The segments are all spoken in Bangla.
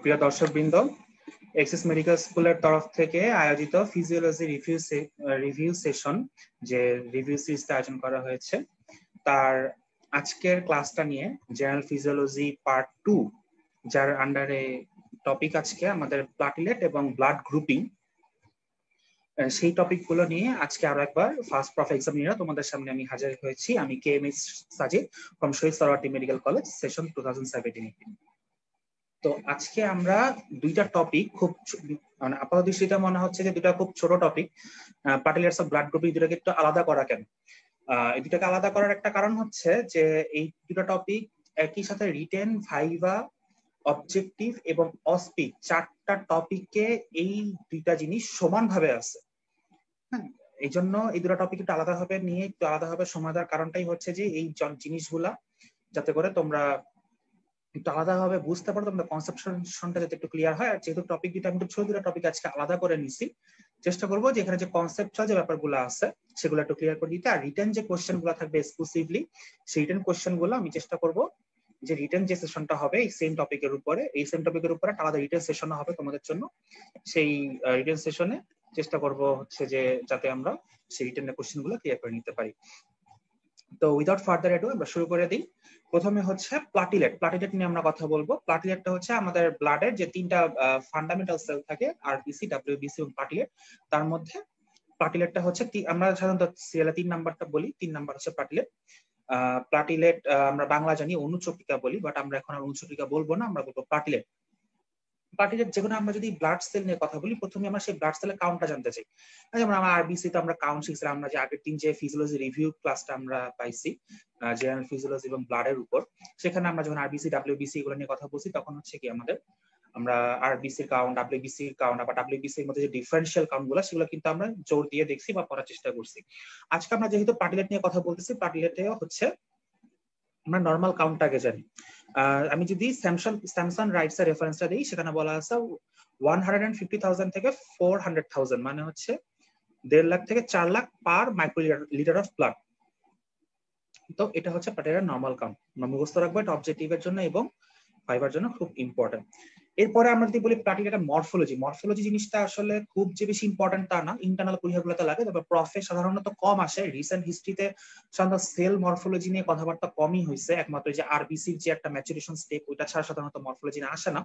প্রিয় দর্শকবৃন্দ এক্সিস মেডিকেল স্কুলের তরফ থেকে আয়োজিত ফিজিওলজি রিভিউ রিভিউ সেশন যে রিভিউ সিরিজটা আয়োজন করা হয়েছে, তার আজকের ক্লাসটা নিয়ে জেনারেল ফিজিওলজি পার্ট টু যার আন্ডারে টপিক আজকে আমাদের প্লাটিলেট এবং ব্লাড গ্রুপিং সেই টপিকগুলো নিয়ে আজকে আরও একবার ফার্স্ট প্রফ এক্সাম নিয়ে তোমাদের সামনে আমি হাজির হয়েছি। আমি K M S Sajid from Shaheed Suhrawardy medical college session two thousand seventeen তো আজকে আমরা দুইটা টপিক খুব মানে আপাতত দৃষ্টিতে মনে হচ্ছে যে দুটা খুব ছোট topic particulars of blood grouping দুটাকে একটু আলাদা করা কেন? এই দুটাকে আলাদা করার একটা কারণ হচ্ছে যে এই দুটো টপিক একই সাথে রিটেন ভাইভা অবজেক্টিভ এবং অস্পিক চারটা টপিকে এই দুইটা জিনিস সমানভাবে আছে। হ্যাঁ এই জন্য এই দুটো টপিক একটু আলাদাভাবে নিয়ে একটু আলাদাভাবে সময় দেওয়ার কারণটাই হচ্ছে যে এই জিনিসগুলা, যাতে করে তোমরা একটু আলাদাভাবে বুঝতে পারো তোমরা কনসেপশনটা যাতে একটু ক্লিয়ার হয়, আর যেহেতু টপিক দুটো, আমি ছোট দুটো টপিক আজকে আলাদা করে নিছি, চেষ্টা করব যে এখানে যে কনসেপচুয়াল যে ব্যাপারগুলো আছে, সেগুলো একটু ক্লিয়ার করে দিতে। আর রিটার্ন যে কোশ্চেনগুলো থাকবে এক্সক্লুসিভলি সেই রিটার্ন কোশ্চেনগুলো আমি চেষ্টা করব যে রিটার্ন যে সেশনটা হবে, এই সেম টপিকের উপরে, এই সেম টপিকের উপরে আলাদা রিটার্ন সেশন হবে তোমাদের জন্য। সেই রিটার্ন সেশনে চেষ্টা করব হচ্ছে যে, যাতে আমরা সেই রিটার্নের কোশ্চেনগুলো ক্লিয়ার করে নিতে পারি। তো উইদাউট ফার্দার এডু আমরা শুরু করে দিই। প্রথমে হচ্ছে প্লাটিলেট প্লাটিলেট নিয়ে আমরা কথা বলব। প্লাটিলেটটা হচ্ছে আমাদের ব্লাডের যে তিনটা ফান্ডামেন্টাল সেল থাকে আরবিসি ডাব্লিউবিসি এবং প্লাটিলেট তার মধ্যে প্লাটিলেটটা হচ্ছে আমরা সাধারণত সিরিয়ালে তিন নাম্বারটা বলি, তিন নাম্বার হচ্ছে প্লাটিলেট প্লাটিলেট আমরা বাংলা জানি অনুচক্রিকা বলি বাট আমরা এখন আর অনুচক্রিকা বলব না, আমরা বলব প্লাটিলেট প্লাটিলেট যেগুলো আমরা যদি ব্লাড সেল নিয়ে কথা বলি, প্রথমে আমরা সেই ব্লাড সেলের কাউন্টটা জানতে চাই। যেমন আমরা আরবিসি তো আমরা কাউন্ট শিখছিলাম, আমরা যে আগের দিন যে ফিজিওলজি রিভিউ ক্লাসটা আমরা পাইছি জেনারেল ফিজিওলজি এবং ব্লাডের উপর, সেখানে আমরা যখন আরবিসি ডাব্লিউবিসি এগুলো নিয়ে কথা বলছি, তখন হচ্ছে কি আমাদের, আমরা আরবিসির কাউন্ট ডাব্লিউবিসির কাউন্ট বা আবার এর মধ্যে যে ডিফারেন্সিয়াল কাউন্টগুলো সেগুলো কিন্তু আমরা জোর দিয়ে দেখছি বা পড়ার চেষ্টা করছি। আজকে আমরা যেহেতু প্লাটিলেট নিয়ে কথা বলতেছি প্লাটিলেটে হচ্ছে আমরা নর্মাল কাউন্টটাকে জানি। আমি যদি স্যামসাং স্যামসাং রাইটস এর রেফারেন্সটা দিই, সেখানে বলা আছে one hundred and fifty thousand থেকে ফোর হান্ড্রেড থাউজেন্ড মানে হচ্ছে দেড় লাখ থেকে চার lakh per microlitre of blood তো এটা হচ্ছে প্যাটেরিয়ার নর্মাল কাউন্ট মুখস্থ রাখব, এটা অবজেক্টিভের জন্য এবং ফাইবার জন্য খুব ইম্পর্টেন্ট এরপরে আমরা যদি বলি প্লাটিক একটা মরফোলজি মরফোলজি জিনিসটা আসলে খুব যে বেশি ইম্পর্টেন্ট তা না। ইন্টারনাল পরীক্ষাগুলোতে লাগে, তবে প্রফে সাধারণত কম আসে। রিসেন্ট হিস্ট্রিতে সাধারণত সেল মরফোলজি নিয়ে কথাবার্তা কমই হয়েছে একমাত্র যে আরবিসির যে একটা ম্যাচুরেশন স্টেপ ওইটা ছাড়া সাধারণত মরফোলজি না আসে না।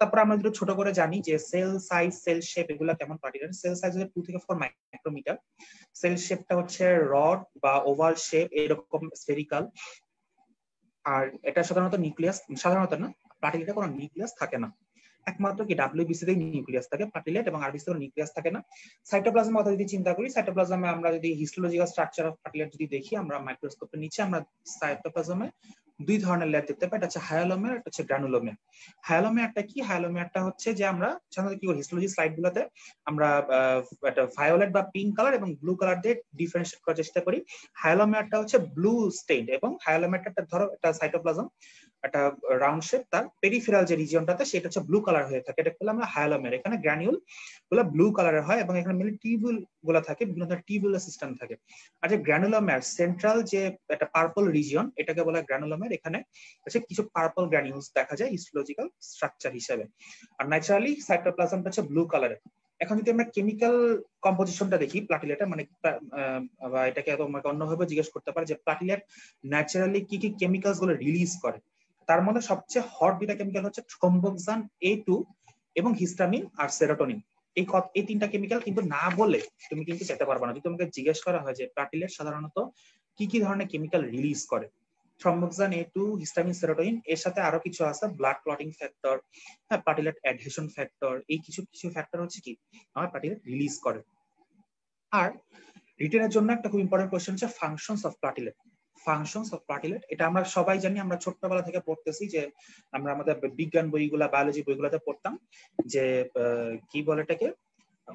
তারপর আমরা যদি ছোট করে জানি যে সেল সাইজ সেল শেপ এগুলো কেমন প্লাটিক সেল সাইজ হচ্ছে টু থেকে ফোর মাইক্রোমিটার সেল শেপটা হচ্ছে রড বা ওভাল শেপ এরকম স্ফেরিক্যাল আর এটা সাধারণত নিউক্লিয়াস সাধারণত না প্লাটিলেটে কোনো নিউক্লিয়াস থাকে না। একমাত্র কি ডাব্লিউবিসি তে নিউক্লিয়াস থাকে প্লাটিলেট এবং আরবিসি তে নিউক্লিয়াস থাকে না। সাইটোপ্লাজমের কথা যদি চিন্তা করি, সাইটোপ্লাজমে আমরা যদি হিস্টোলজিক্যাল স্ট্রাকচার অফ প্লাটিলেট যদি দেখি, আমরা মাইক্রোস্কোপের নিচে আমরা সাইটোপ্লাজমে দুই ধরনের লেয়ার দেখতে পাই, এটা হচ্ছে হায়ালোমিয়ার এটা হচ্ছে গ্রানুলোমিয়ার হায়ালোমিয়ারটা কি? হায়ালোমিয়ারটা হচ্ছে যে আমরা সাধারণত কি করি হিস্টোলজি স্লাইড গুলোতে আমরা একটা ভায়োলেট বা পিঙ্ক কালার এবং ব্লু কালার দিয়ে ডিফারেন্সিয়েট করার চেষ্টা করি। হায়ালোমিয়ারটা হচ্ছে ব্লু স্টেইন এবং হায়ালোমিয়ারটা ধরো, একটা সাইটোপ্লাজম একটা রাউন্ড শেপ তার পেরিফেরাল যে রিজিয়নটাতে সেটা হচ্ছে ব্লু কালার হয়ে থাকে। এটা বলে আমরা হায়ালোমিয়ার এখানে গ্র্যানিউলগুলো ব্লু কালারের হয় এবং এখানে মিলি টিউবুলগুলো থাকে, বিভিন্ন ধরনের টিউবুলার সিস্টেম থাকে। আর যে গ্র্যানুলোমিয়ার সেন্ট্রাল যে একটা পার্পল রিজিয়ন এটাকে বলা গ্র্যানুলোমিয়ার এখানে হচ্ছে কিছু পার্পল গ্র্যানিউলস দেখা যায় হিস্টোলজিক্যাল স্ট্রাকচার হিসেবে। আর ন্যাচারালি সাইটোপ্লাজমটা হচ্ছে ব্লু কালারের এখন যদি আমরা কেমিক্যাল কম্পোজিশনটা দেখি প্লাটিলেটে মানে বা এটাকে তোমাকে অন্যভাবে জিজ্ঞেস করতে পারে যে প্লাটিলেট ন্যাচারালি কি কি কেমিক্যালসগুলো রিলিজ করে। তার মধ্যে সবচেয়ে হট দুইটা কেমিক্যাল হচ্ছে থ্রম্বোক্সান এ টু এবং হিস্টামিন আর সেরোটোনিন এই এই তিনটা কেমিক্যাল কিন্তু না বলে তুমি কিন্তু যেতে পারবে না। যদি তোমাকে জিজ্ঞেস করা হয় যে প্লাটিলেট সাধারণত কি কি ধরনের কেমিক্যাল রিলিজ করে? Thromboxane A two histamine serotonin এর সাথে আরও কিছু আছে ব্লাড ক্লটিং ফ্যাক্টর হ্যাঁ প্লাটিলেট অ্যাডহেশন ফ্যাক্টর এই কিছু কিছু ফ্যাক্টর হচ্ছে কি? আমার প্লাটিলেট রিলিজ করে। আর রিটেনের জন্য একটা খুব ইম্পর্টেন্ট কোয়েশ্চেন হচ্ছে functions of platelet functions of platelet এটা আমরা সবাই জানি, আমরা ছোট্টবেলা থেকে পড়তেছি যে আমরা আমাদের বিজ্ঞান বইগুলা বায়োলজি বইগুলোতে পড়তাম যে কি বলে এটাকে?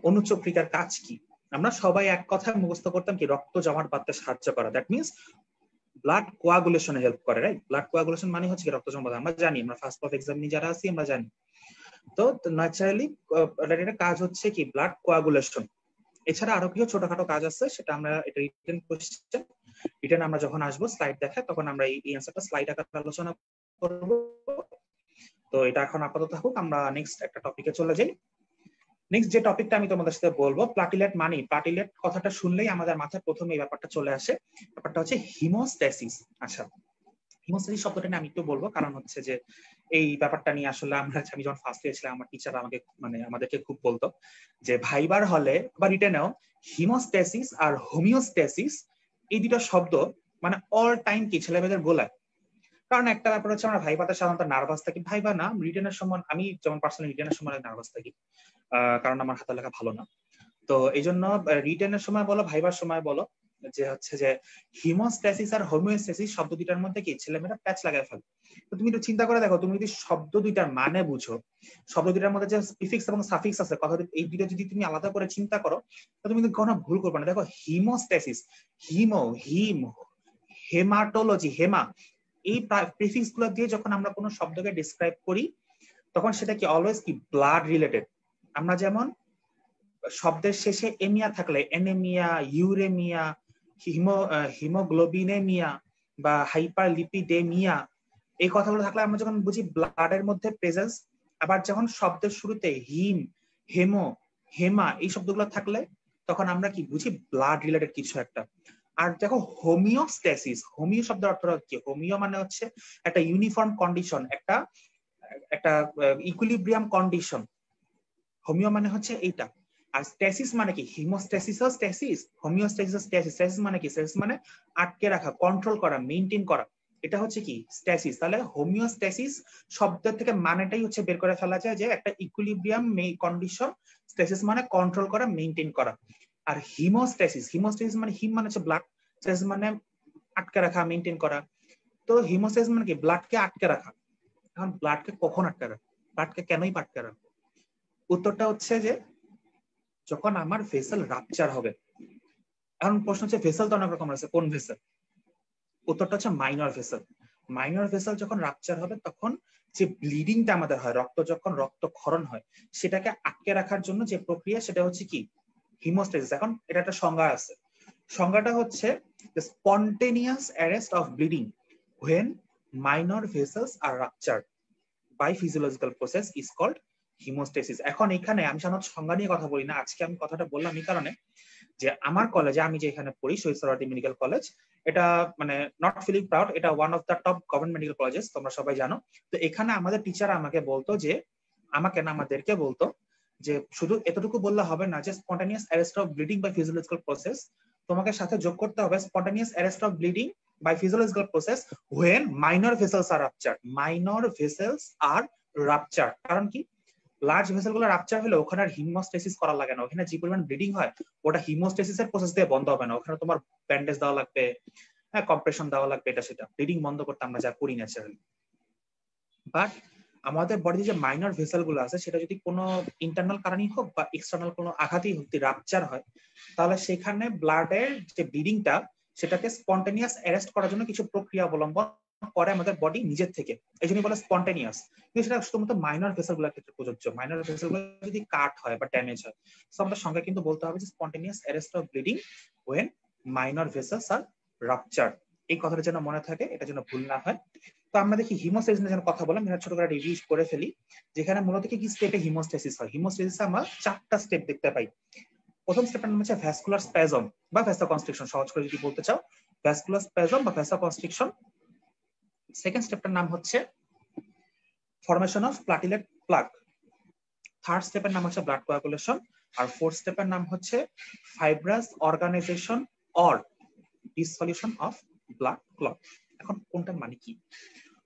অনুচক্রিকার কাজ কি? আমরা সবাই এক কথায় মুখস্থ করতাম কি রক্ত জমাট বাঁধতে সাহায্য করা। দ্যাট মিনস ব্লাড কোয়াগুলেশনে হেল্প করে রাইট ব্লাড কোয়াগুলেশন মানে হচ্ছে কি রক্ত জমাট আমরা জানি, আমরা ফার্স্ট অফ এক্সাম নিয়ে যারা আছি, আমরা জানি। তো ন্যাচারালি এটা কাজ হচ্ছে কি ব্লাড কোয়াগুলেশন এছাড়া আরও কিছু ছোটখাটো কাজ আছে, সেটা আমরা এটা রিটেন কোশ্চেন রিটেন আমরা যখন আসব স্লাইড দেখা তখন আমরা এই অ্যান্সারটা স্লাইড আকারে আলোচনা করব। তো এটা এখন আপাতত থাকুক আমরা নেক্সট একটা টপিকে চলে যাই। নেক্সট যে টপিকটা আমি তোমাদের সাথে বলব প্লাটিলেট মানি প্লাটিলেট কথাটা শুনলেই আমাদের মাথায় প্রথমে এই ব্যাপারটা চলে আসে। ব্যাপারটা হচ্ছে হিমোস্ট্যাসিস আচ্ছা হিমোস্ট্যাসিস শব্দটা নিয়ে আমি একটু বলব, কারণ হচ্ছে যে এই ব্যাপারটা নিয়ে আসলে আমরা, আমি যখন ফার্স্ট ছিলাম আমার টিচার আমাকে মানে আমাদেরকে খুব বলতো যে, ভাইবার হলে, বা রিটেনেও হিমোস্ট্যাসিস আর হোমিওস্ট্যাসিস এই দুটো শব্দ মানে অল টাইম কি? ছেলেমেয়েদের গোলায়। কারণ একটা ব্যাপার হচ্ছে, আমরা ভাইবাতে সাধারণত নার্ভাস থাকি। ভাইবা না রিটেনের সময়, আমি যেমন পার্সোনালি রিটেনের সময় নার্ভাস থাকি। কারণ আমার হাতের লেখা ভালো না। তো এই জন্য রিটেনের সময় বলো ভাইবার সময় বলো যে হচ্ছে যে হিমোস্ট্যাসিস আর হোমিওস্ট্যাসিস শব্দ দুইটার মধ্যে কি? ছেলেমেয়েরা প্যাচ লাগায় ফেলে। তো তুমি একটু চিন্তা করে দেখো, তুমি যদি শব্দ দুইটার মানে বুঝো, শব্দ দুইটার মধ্যে যে প্রিফিক্স এবং সাফিক্স আছে, কথা এই দুইটা যদি তুমি আলাদা করে চিন্তা করো, তো তুমি কিন্তু কোনো ভুল করবে না। দেখো haemostasis haemo haem haematology haema এই প্রিফিক্সগুলো দিয়ে যখন আমরা কোনো শব্দকে ডিসক্রাইব করি, তখন সেটা কি অলওয়েজ কি? ব্লাড রিলেটেড আমরা যেমন শব্দের শেষে এমিয়া থাকলে এনেমিয়া ইউরেমিয়া হিমো হিমোগ্লোবিনেমিয়া বা হাইপার লিপিডেমিয়া এই কথাগুলো থাকলে আমরা যখন বুঝি ব্লাডের মধ্যে প্রেজেন্স আবার যখন শব্দের শুরুতে হিম, হেমো, হেমা এই শব্দগুলো থাকলে তখন আমরা কি বুঝি ব্লাড রিলেটেড কিছু একটা। আর দেখো হোমিওস্ট্যাসিস হোমিও শব্দের অর্থ কি? হোমিও মানে হচ্ছে একটা ইউনিফর্ম কন্ডিশন একটা একটা ইকুইলিব্রিয়াম কন্ডিশন হোমিও মানে হচ্ছে এইটা। আর স্ট্যাসিস মানে কি? Hemostasis stasis homeostasis stasis stasis মানে কি? স্ট্যাসিস মানে আটকে রাখা কন্ট্রোল করা মেইনটেইন করা। এটা হচ্ছে কি? স্ট্যাসিস তাহলে হোমিওস্ট্যাসিস শব্দ থেকে মানেটাই হচ্ছে বের করে ফেলা যায় যে একটা ইকুইলিব্রিয়াম কন্ডিশন স্ট্যাসিস মানে কন্ট্রোল করা মেইনটেইন করা। আর হিমোস্ট্যাসিস হিমোস্ট্যাসিস মানে হিম মানে হচ্ছে ব্লাড স্ট্যাসিস মানে আটকে রাখা মেইনটেইন করা। তো হিমোস্ট্যাসিস মানে কি? ব্লাডকে আটকে রাখা। এখন ব্লাডকে কখন আটকে রাখা? ব্লাডকে কেনই আটকে রাখা? উত্তরটা হচ্ছে যে যখন আমার ভেসেল রাপচার হবে, এখন প্রশ্ন হচ্ছে ভেসেল তো অনেক রকম আছে, কোন ভেসেল উত্তরটা হচ্ছে মাইনর ভেসেল মাইনর ভেসেল যখন রাপচার হবে, তখন যে ব্লিডিংটা আমাদের হয়, রক্ত যখন রক্তক্ষরণ হয়, সেটাকে আটকে রাখার জন্য যে প্রক্রিয়া, সেটা হচ্ছে কি? হিমোস্টেসিস এখন এটা একটা সংজ্ঞা আছে। সংজ্ঞাটা হচ্ছে spontaneous arrest of bleeding when minor vessels are ruptured by physiological process is called haemostasis এখন এখানে আমি সাধারণত সংজ্ঞা নিয়ে কথা বলি না। আজকে আমি কথাটা বললাম এই কারণে যে আমার কলেজে আমি যে এখানে পড়ি শহীদ সরাটি মেডিকেল কলেজ এটা মানে নট ফিলিং প্রাউড এটা one of the top government medical colleges তোমরা সবাই জানো। তো এখানে আমাদের টিচার আমাকে বলতো যে, আমাকে না আমাদেরকে বলতো যে, শুধু এতটুকু বললে হবে না যে spontaneous arrest of bleeding by physiological process তোমাকে সাথে যোগ করতে হবে spontaneous arrest of bleeding by physiological process when minor vessels are ruptured minor vessels are ruptured কারণ কি? লার্জ ভেসেলগুলো রাপচার হলে ওখানে আর হিমোস্টেসিস করা লাগে না। ওখানে যে পরিমাণ ব্লিডিং হয়, ওটা হিমোস্টেসিস এর প্রসেস দিয়ে বন্ধ হবে না। ওখানে তোমার ব্যান্ডেজ দেওয়া লাগবে হ্যাঁ কম্প্রেশন দেওয়া লাগবে, এটা সেটা। ব্লিডিং বন্ধ করতে আমরা যা করি ন্যাচারালি বাট আমাদের বডিতে যে মাইনর ভেসেলগুলো আছে, সেটা যদি কোনো ইন্টারনাল কারণই হোক বা এক্সটার্নাল কোনো আঘাতই হোক রাপচার হয়, তাহলে সেখানে ব্লাডের যে ব্লিডিংটা সেটাকে স্পন্টেনিয়াস অ্যারেস্ট করার জন্য কিছু প্রক্রিয়া অবলম্বন করে আমাদের বডি নিজের থেকে। এই জন্য বলে স্পন্টেনিয়াস কিন্তু সেটা শুধুমাত্র মাইনর ভেসেলগুলোর ক্ষেত্রে প্রযোজ্য। মাইনর ভেসেলগুলো যদি কাট হয় বা ড্যামেজ হয়, তো আমাদের সঙ্গে কিন্তু বলতে হবে যে spontaneous arrest of bleeding when minor vessels are rupture এই কথাটা যেন মনে থাকে, এটা যেন ভুল না হয়। তো আমরা দেখি হিমোস্টেসিস যেন কথা বললাম এটা ছোট করে রিভিউ করে ফেলি। যেখানে মূলত কি স্টেপে হিমোস্টেসিস হয়। হিমোস্টেসিস আমরা চারটা স্টেপ দেখতে পাই। প্রথম স্টেপের নাম হচ্ছে ভ্যাসকুলার স্প্যাজম বা ভ্যাসা কনস্ট্রিকশন সহজ করে যদি বলতে চাও ভ্যাসকুলার স্প্যাজম বা ভ্যাসা কনস্ট্রিকশন সেকেন্ড স্টেপটার নাম হচ্ছে formation of platelet plug third স্টেপের নাম হচ্ছে ব্লাড কোয়াগুলেশন আর ফোর্থ স্টেপের নাম হচ্ছে fibrous organisation or dissolution of blood clot এখন কোনটার মানে কি?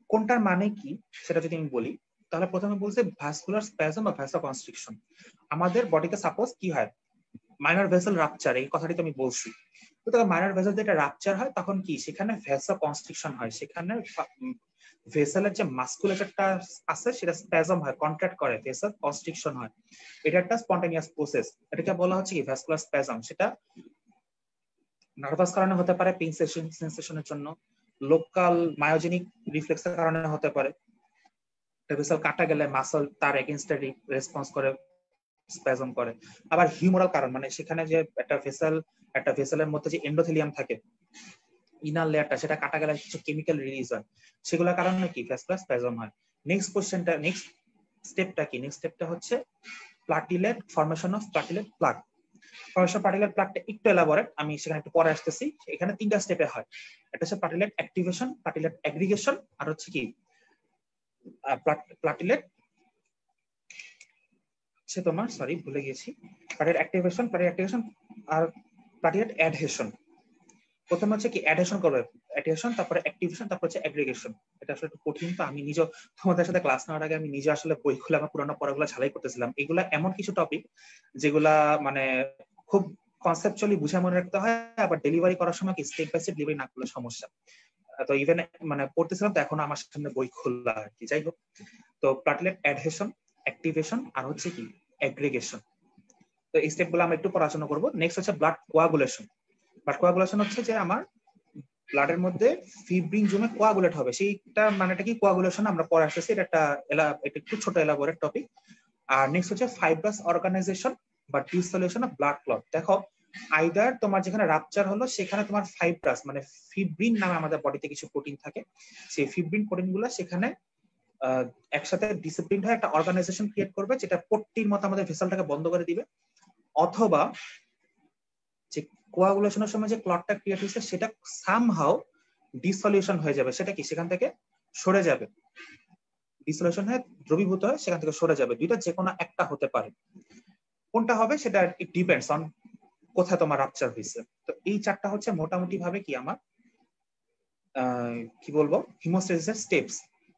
কোনটার মানে কি? সেটা যদি আমি বলি, তাহলে প্রথমে বলছে ভ্যাসকুলার স্প্যাজম বা ভ্যাসা কনস্ট্রিকশন আমাদের বডিতে সাপোজ কি হয়? মাইনর ভেসেল রাপচার এই কথাটি তো আমি বলছি। তখন মাইনর ভেসেল যেটা রাপচার হয়, তখন কি? সেখানে ভেসা কনস্ট্রিকশন হয়। সেখানে ভেসেলের যে মাস্কুলেচারটা আছে, সেটা স্প্যাজম হয় কন্ট্রাক্ট করে। ভেসেল কনস্ট্রিকশন হয়। এটা একটা স্পন্টেনিয়াস প্রসেস এটাকে বলা হচ্ছে কি? ভ্যাসকুলার স্প্যাজম সেটা নার্ভাস কারণে হতে পারে পেইন সেন্সেশনের জন্য। লোকাল মায়োজেনিক রিফ্লেক্সের কারণে হতে পারে। ভেসেল কাটা গেলে মাসল তার এগেনস্টে রেসপন্স করে। স্প্যাজম করে। আবার হিউমোরাল কারণ মানে সেখানে যে একটা ভেসেল একটা ভেসেলের মধ্যে যে এন্ডোথেলিয়াম থাকে ইনার লেয়ারটা সেটা কাটা গেলে কিছু কেমিক্যাল রিলিজ হয়। সেগুলোর কারণে কি? ভ্যাসকুলার স্প্যাজম হয়। নেক্সট কোশ্চেনটা নেক্সট স্টেপটা কি? নেক্সট স্টেপটা হচ্ছে platelet formation of platelet plug formation platelet প্লাগটা একটু এলাবোরেট আমি সেখানে একটু পরে আসতেছি। এখানে তিনটা স্টেপে হয়। এটা হচ্ছে প্লাটিলেট অ্যাক্টিভেশন প্লাটিলেট অ্যাগ্রিগেশন আর হচ্ছে কি প্লাটিলেট হচ্ছে তোমার সরি ভুলে গেছি প্লাটিলেট অ্যাক্টিভেশন প্লাটিলেট অ্যাক্টিভেশন আর প্লাটিলেট অ্যাডহেশন প্রথম হচ্ছে কি অ্যাডহেশন করবে অ্যাডহেশন তারপরে অ্যাক্টিভেশন তারপর হচ্ছে অ্যাগ্রিগেশন এটা আসলে একটু কঠিন, তো আমি নিজে তোমাদের সাথে ক্লাস নেওয়ার আগে আমি নিজে আসলে বই খুলে আমার পুরানো পড়াগুলো ঝালাই করতেছিলাম। এগুলা এমন কিছু টপিক যেগুলা মানে খুব কনসেপচুয়ালি বুঝে মনে রাখতে হয়, আবার ডেলিভারি করার সময় কি স্টেপ বাই স্টেপ ডেলিভারি না করলে সমস্যা। তো ইভেন মানে পড়তেছিলাম, তো এখন আমার সামনে বই খোলা আর কি। যাই হোক, তো প্লাটলেট অ্যাডহেশন অ্যাক্টিভেশন আর হচ্ছে কি অ্যাগ্রিগেশন তো এই স্টেপগুলো আমরা একটু পড়াশোনা করব। নেক্সট হচ্ছে ব্লাড কোয়াগুলেশন ব্লাড কোয়াগুলেশন হচ্ছে যে আমার ব্লাডের মধ্যে ফিব্রিন জমে কোয়াগুলেট হবে। সেইটা মানেটা কি? কোয়াগুলেশন আমরা পরে আসতেছি। এটা একটা এটা একটু ছোট এলাবোরেট টপিক আর নেক্সট হচ্ছে ফাইব্রাস অর্গানাইজেশন বা ডিসলিউশন অফ ব্লাড ক্লট দেখো আইদার তোমার যেখানে রাপচার হলো, সেখানে তোমার ফাইব্রাস মানে ফিব্রিন নামে আমাদের বডিতে কিছু প্রোটিন থাকে। সেই ফিব্রিন প্রোটিনগুলো সেখানে একসাথে ডিসিপ্লিন হয়ে একটা অর্গানাইজেশন ক্রিয়েট করবে যেটা পট্টির মতো আমাদের ভেসেলটাকে বন্ধ করে দিবে। অথবা যে কোয়াগুলেশনের সময় যে ক্লটটা ক্রিয়েট হয়েছে, সেটা সামহাও ডিসলিউশন হয়ে যাবে। সেটা কি? সেখান থেকে সরে যাবে। ডিসলিউশন হয়ে দ্রবীভূত হয়ে সেখান থেকে সরে যাবে। দুইটা যে কোনো একটা হতে পারে। কোনটা হবে? সেটা ইট ডিপেন্ডস অন কোথায় তোমার রাপচার হয়েছে। তো এই চারটা হচ্ছে মোটামুটি ভাবে কি আমার কি বলব? হিমোস্টেসিসের স্টেপস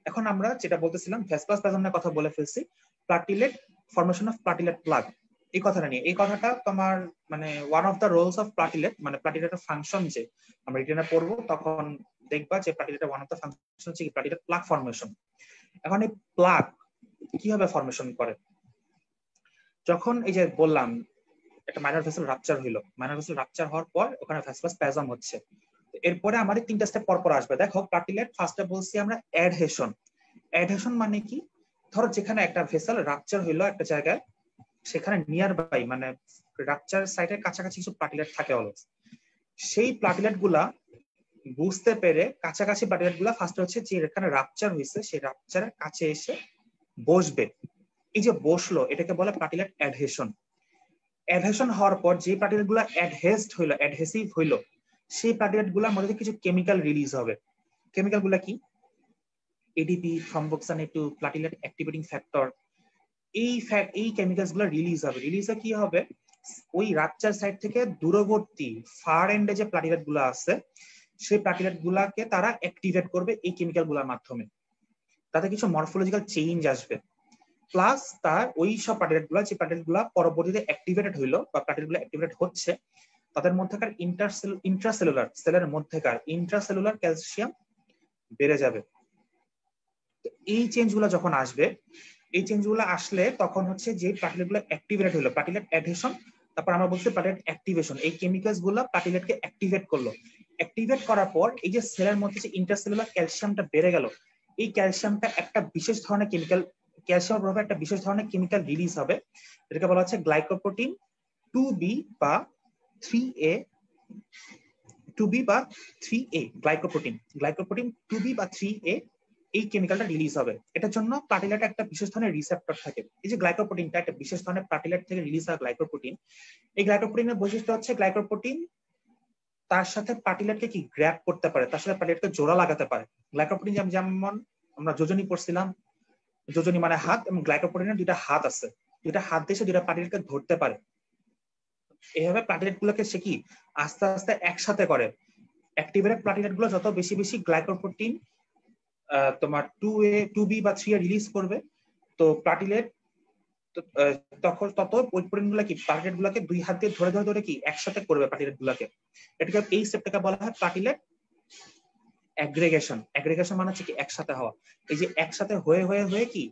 এখন আমরা যেটা বলতেছিলাম ভ্যাসকুলার স্প্যাজমের কথা বলে ফেলছি, platelet formation of platelet plug এই কথাটা নিয়ে। এই কথাটা তোমার মানে one of the roles of platelet মানে প্লাটিলেটের ফাংশন যে আমরা রিটেনে পড়ব, তখন দেখবা যে প্লাটিলেটের ওয়ান অফ দ্য ফাংশন হচ্ছে প্লাটিলেট প্লাগ ফরমেশন এখন এই প্লাগ কীভাবে ফরমেশন করে? যখন এই যে বললাম, একটা মাইনর ভেসেল রাপচার হইল। মাইনর ভেসেল রাপচার হওয়ার পর ওখানে ভ্যাসকুলার স্প্যাজম হচ্ছে। এরপরে আমাদের তিনটা স্টেপ পর পর আসবে। দেখো প্লাটিলেট ফার্স্টে বলছি আমরা অ্যাডহেশন অ্যাডহেশন মানে কি? ধরো যেখানে একটা ভেসেল রাপচার হইল একটা জায়গায়, সেখানে নিয়ার বাই মানে রাপচার সাইটের কাছাকাছি কিছু প্লাটিলেট থাকে অলওয়েজ সেই প্লাটিলেটগুলা বুঝতে পেরে কাছাকাছি প্লাটিলেটগুলা ফার্স্ট হচ্ছে যে এখানে রাপচার হয়েছে সেই রাপচারের কাছে এসে বসবে। এই যে বসল, এটাকে বলে প্লাটিলেট অ্যাডহেশন অ্যাডহেশন হওয়ার পর যে প্লাটিলেটগুলা অ্যাডহেসড হইল অ্যাডহেসিভ হইল সেই প্লাটিলেটগুলার মধ্যে কিছু কেমিক্যাল রিলিজ হবে। কেমিক্যালগুলা কি? ADP thromboxane A two platelet activating factor এই এই কেমিক্যালসগুলো রিলিজ হবে। রিলিজে কি হবে? ওই রাপচার সাইড থেকে দূরবর্তী ফার এন্ডে যে প্লাটিলেটগুলো আছে, সেই প্লাটিলেট গুলাকে তারা অ্যাক্টিভেট করবে এই কেমিক্যালগুলার মাধ্যমে। তাতে কিছু মরফোলজিক্যাল চেঞ্জ আসবে। প্লাস তার ওই সব প্লাটিলেটগুলা, যে প্লাটিলেটগুলা পরবর্তীতে অ্যাক্টিভেটেড হইল বা প্লাটিলেটগুলো অ্যাক্টিভেট হচ্ছে তাদের মধ্যেকার ইন্টারসেল ইন্ট্রাসেলুলার সেলের মধ্যেকার ইন্ট্রাসেলুলার ক্যালসিয়াম বেড়ে যাবে। এই চেঞ্জগুলো যখন আসবে, এই চেঞ্জগুলো আসলে তখন হচ্ছে যে প্লাটিলেটগুলো অ্যাক্টিভেট হলো প্লাটিলেট অ্যাডহেশন তারপর আমরা বলছি প্লাটিলেট অ্যাক্টিভেশন এই কেমিক্যালসগুলো প্লাটিলেটকে অ্যাক্টিভেট করল। অ্যাক্টিভেট করার পর এই যে সেলের মধ্যে যে ইন্টারসেলুলার ক্যালসিয়ামটা বেড়ে গেল, এই ক্যালসিয়ামটা একটা বিশেষ ধরনের কেমিক্যাল ক্যালসিয়াম প্রভাবে একটা বিশেষ ধরনের কেমিক্যাল রিলিজ হবে। এটাকে বলা হচ্ছে গ্লাইকোপ্রোটিন টু বি বা থ্রি এ টু বি বা three A glycoprotein glycoprotein two B বা থ্রি এ এই কেমিক্যালটা রিলিজ হবে। এটার জন্য প্লাটিলেট একটা বিশেষ ধরনের রিসেপ্টর থাকে। এই যে গ্লাইকোপ্রোটিনটা একটা বিশেষ ধরনের প্লাটিলেট থেকে রিলিজ হয় গ্লাইকোপ্রোটিন এই গ্লাইকোপ্রোটিনের বৈশিষ্ট্য হচ্ছে গ্লাইকোপ্রোটিন তার সাথে প্লাটিলেটকে কি গ্র্যাপ করতে পারে, তার সাথে প্লাটিলেটকে জোড়া লাগাতে পারে। গ্লাইকোপ্রোটিন যেমন আমরা যোজনী পড়ছিলাম, যোজনী মানে হাত এবং গ্লাইকোপ্রোটিনের দুইটা হাত আছে। দুইটা হাত দিয়ে দুইটা প্লাটিলেটকে ধরতে পারে। এইভাবে প্লাটিলেট গুলোকে সে কি আস্তে আস্তে একসাথে করে। অ্যাক্টিভেটেড প্লাটিলেটগুলো যত বেশি বেশি গ্লাইকোপ্রোটিন তোমার টু এ টু বি বা থ্রি এ রিলিজ করবে, তো প্লাটিলেট তখন তত ওই প্রোটিনগুলা কি প্লাটিলেট গুলাকে দুই হাত দিয়ে ধরে ধরে ধরে কি একসাথে করবে প্লাটিলেট গুলাকে এটাকে এই স্টেপটাকে বলা হয় প্লাটিলেট অ্যাগ্রেগেশন অ্যাগ্রেগেশন মানে হচ্ছে কি একসাথে হওয়া। এই যে একসাথে হয়ে হয়ে হয়ে কি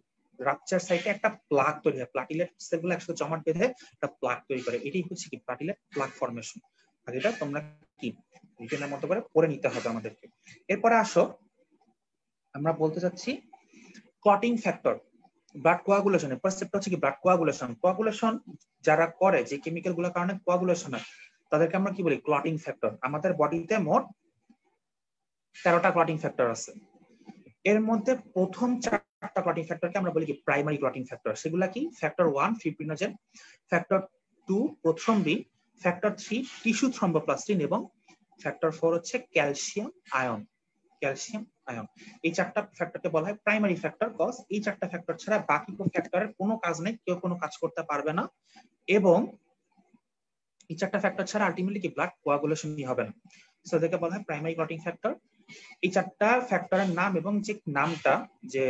রাপচার সাইটে একটা প্লাগ তৈরি হয়। প্লাটিলেট সেলগুলো একসাথে জমাট বেঁধে একটা প্লাগ তৈরি করে। এটাই হচ্ছে কি? প্লাটিলেট প্লাগ ফরমেশন আর এটা তোমরা কি? রিটেনের মতো করে পড়ে নিতে হবে আমাদেরকে। এরপরে আসো, আমরা বলতে চাচ্ছি ক্লটিং ফ্যাক্টর ব্লাড কোয়াগুলেশন এর ফার্স্ট হচ্ছে কি ব্লাড কোয়াগুলেশন কোয়াগুলেশন যারা করে, যে কেমিক্যালগুলোর কারণে কোয়াগুলেশন হয়, তাদেরকে আমরা কি বলি? ক্লটিং ফ্যাক্টর আমাদের বডিতে মোট তেরোটা ক্লটিং ফ্যাক্টর আছে। এর মধ্যে প্রথম চার চারটা ক্লটিং ফ্যাক্টরকে আমরা বলি কি প্রাইমারি ক্লটিং ফ্যাক্টর সেগুলা কি? Factor one fibrinogen factor two prothrombin factor three tissue thromboplastin এবং ফ্যাক্টর ফোর হচ্ছে ক্যালসিয়াম আয়ন ক্যালসিয়াম আয়ন এই চারটা ফ্যাক্টরকে বলা হয় প্রাইমারি ফ্যাক্টর কজ এই চারটা ফ্যাক্টর ছাড়া বাকি কোন ফ্যাক্টরের কোনো কাজ নেই, কেউ কোনো কাজ করতে পারবে না। এবং এই চারটা ফ্যাক্টর ছাড়া আলটিমেটলি কি ব্লাড কোয়াগুলেশনই হবে না। সো এদেরকে বলা হয় প্রাইমারি ক্লটিং ফ্যাক্টর এই চারটা ফ্যাক্টরের নাম এবং যে নামটা যে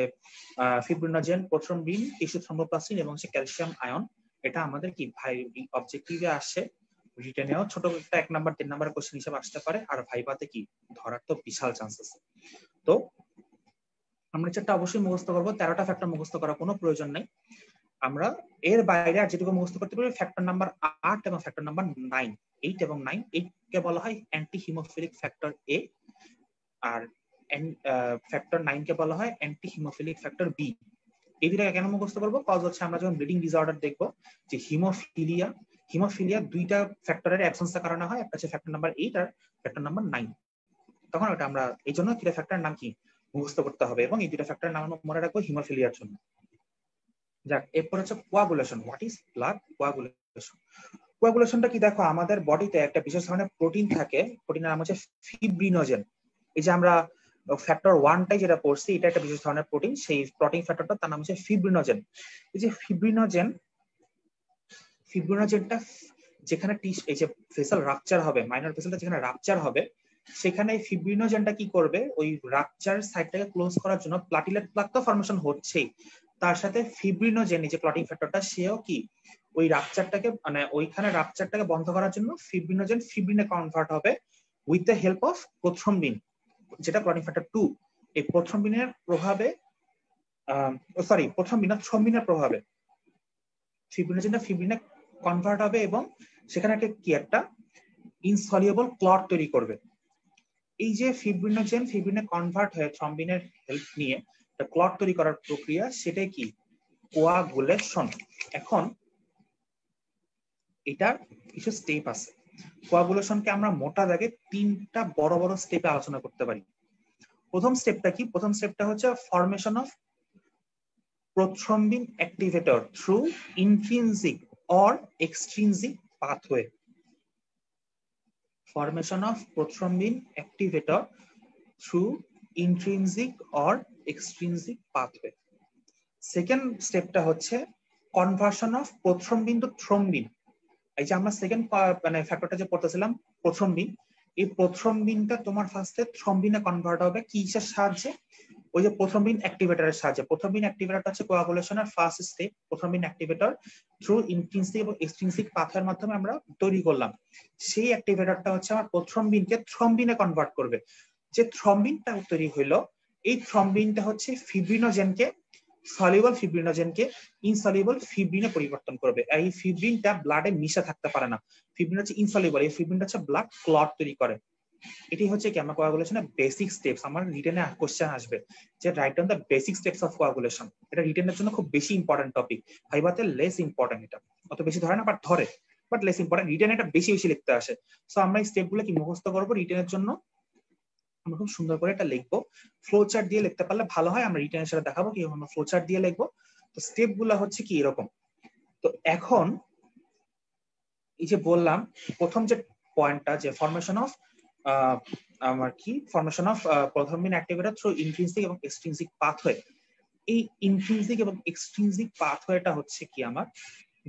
ফিব্রিনোজেন প্রথ্রম্বিন টিস্যু থ্রম্বোপ্লাস্টিন এবং সে ক্যালসিয়াম আয়ন এটা আমাদের কি ভাই অবজেক্টিভে আসে রিটেনেও ছোট একটা এক নাম্বার তিন নাম্বার কোশ্চেন হিসেবে আসতে পারে। আর ভাইবাতে কি? ধরার তো বিশাল চান্স আছে। তো আমরা চারটা অবশ্যই মুখস্থ করব। তেরোটা ফ্যাক্টর মুখস্থ করার কোনো প্রয়োজন নেই। আমরা এর বাইরে আর যেটুকু মুখস্থ করতে পারি ফ্যাক্টর নাম্বার আট এবং ফ্যাক্টর নাম্বার নাইন এইট এবং নাইন এইট কে বলা হয় অ্যান্টি হিমোফিলিক ফ্যাক্টর এ আর ফ্যাক্টর নাইন কে বলা হয় অ্যান্টি হিমোফিলিক ফ্যাক্টর বি এই দুটাকে কেন মুখস্থ করব? কজ হচ্ছে আমরা যখন ব্লিডিং ডিসঅর্ডার দেখব যে হিমোফিলিয়া হিমোফিলিয়া দুইটা ফ্যাক্টরের অ্যাবসেন্সের কারণে হয়। একটা হচ্ছে ফ্যাক্টর নাম্বার এইট আর ফ্যাক্টর নাম্বার নাইন তখন ওটা আমরা এই জন্য দুটা ফ্যাক্টরের নাম কি মুখস্থ করতে হবে এবং এই দুটা ফ্যাক্টরের নাম মনে রাখব হিমোফিলিয়ার জন্য। যাক, এরপর হচ্ছে coagulation what is blood coagulation কোয়াগুলেশনটা কি দেখো, আমাদের বডিতে একটা বিশেষ ধরনের প্রোটিন থাকে। প্রোটিনের নাম হচ্ছে ফিব্রিনোজেন এই যে আমরা ফ্যাক্টর ওয়ানটাই যেটা পড়ছি এটা একটা বিশেষ ধরনের প্রোটিন সেই প্রোটিন ফ্যাক্টরটা তার নাম হচ্ছে ফিব্রিনোজেন এই যে ফিব্রিনোজেন ফিব্রিনোজেনটা যেখানে টিস, এই যে ভেসেল রাপচার হবে মাইনর ভেসেলটা যেখানে রাপচার হবে, সেখানে ফিব্রিনোজেনটা কি করবে? ওই রাপচার সাইডটাকে ক্লোজ করার জন্য প্লাটিলেট প্লাক তো ফর্মেশন হচ্ছেই। তার সাথে ফিব্রিনোজেন যে ক্লটিং ফ্যাক্টরটা সেও কি? ওই রাপচারটাকে মানে ওইখানে রাপচারটাকে বন্ধ করার জন্য ফিব্রিনোজেন ফিব্রিনে কনভার্ট হবে with the help of prothrombin যেটা ক্লটিং ফ্যাক্টর টু এই প্রথ্রম্বিনের প্রভাবে সরি প্রথ্রম্বিন না থ্রম্বিনের প্রভাবে ফিব্রিনোজেনটা ফিব্রিনে কনভার্ট হবে এবং সেখানে একটা কি একটা ইনসলিউবল ক্লট তৈরি করবে। এই যে ফিব্রিনোজেন ফিব্রিনে কনভার্ট হয়ে থ্রম্বিনের হেল্প নিয়ে একটা ক্লট তৈরি করার প্রক্রিয়া, সেটাই কি? কোয়াগুলেশন এখন, এটার কিছু স্টেপ আছে। কোয়াগুলেশনকে আমরা মোটা দাগে তিনটা বড় বড় স্টেপে আলোচনা করতে পারি। প্রথম স্টেপটা কি? প্রথম স্টেপটা হচ্ছে formation of prothrombin activator through intrinsic or extrinsic pathway formation of prothrombin activator through intrinsic or extrinsic pathway. Second স্টেপটা হচ্ছে conversion of prothrombin to thrombin এই যে আমরা সেকেন্ড মানে ফ্যাক্টরটা যে পড়তেছিলাম প্রথ্রম্বিন এই প্রথ্রম্বিনটা তোমার ফার্স্টে থ্রম্বিনে কনভার্ট হবে কিসের সাহায্যে? ওই যে প্রথমবিন অ্যাক্টিভেটরের সাহায্যে। প্রথমবিন অ্যাক্টিভেটরটা হচ্ছে কোয়াগুলেশনের first step prothrombin activator through intrinsic এবং এক্সট্রিনসিক পাথের মাধ্যমে আমরা তৈরি করলাম। সেই অ্যাক্টিভেটরটা হচ্ছে আমার প্রথমবিনকে থ্রম্বিনে কনভার্ট করবে। যে থ্রম্বিনটা তৈরি হইল, এই থ্রম্বিনটা হচ্ছে ফিব্রিনোজেনকে সলিউবল ফিব্রিনোজেনকে ইনসলিউবল ফিব্রিনে পরিবর্তন করবে। এই ফিব্রিনটা ব্লাডে মিশে থাকতে পারে না। ফিব্রিন হচ্ছে ইনসলিউবল এই ফিব্রিনটা হচ্ছে ব্লাড ক্লট তৈরি করে। এটি হচ্ছে কি আমরা কোয়াগুলেশনের বেসিক স্টেপস আমার রিটেনে কোশ্চেন আসবে যে write down the basic steps of coagulation এটা রিটেনের জন্য খুব বেশি ইম্পর্টেন্ট টপিক ভাইবাতে লেস ইম্পর্টেন্ট এটা। অত বেশি ধরে না বাট ধরে। বাট লেস ইম্পর্টেন্ট রিটেন এটা বেশি বেশি লিখতে আসে। সো আমরা এই স্টেপগুলো কি মুখস্থ করব? রিটেনের জন্য আমরা খুব সুন্দর করে এটা লিখব। ফ্লো চার্ট দিয়ে লিখতে পারলে ভালো হয়, আমরা রিটেনের সাথে দেখাবো কি আমরা ফ্লো চার্ট দিয়ে লিখব। তো স্টেপগুলো হচ্ছে কি এরকম। তো এখন এই যে বললাম, প্রথম যে পয়েন্টটা যে ফরমেশন অফ আমার কি? Formation of prothrombin activator through intrinsic এবং এক্সট্রিনসিক পাথওয়ে এই ইন্ট্রিনসিক এবং এক্সট্রিনসিক পাথওয়েটা হচ্ছে কি আমার?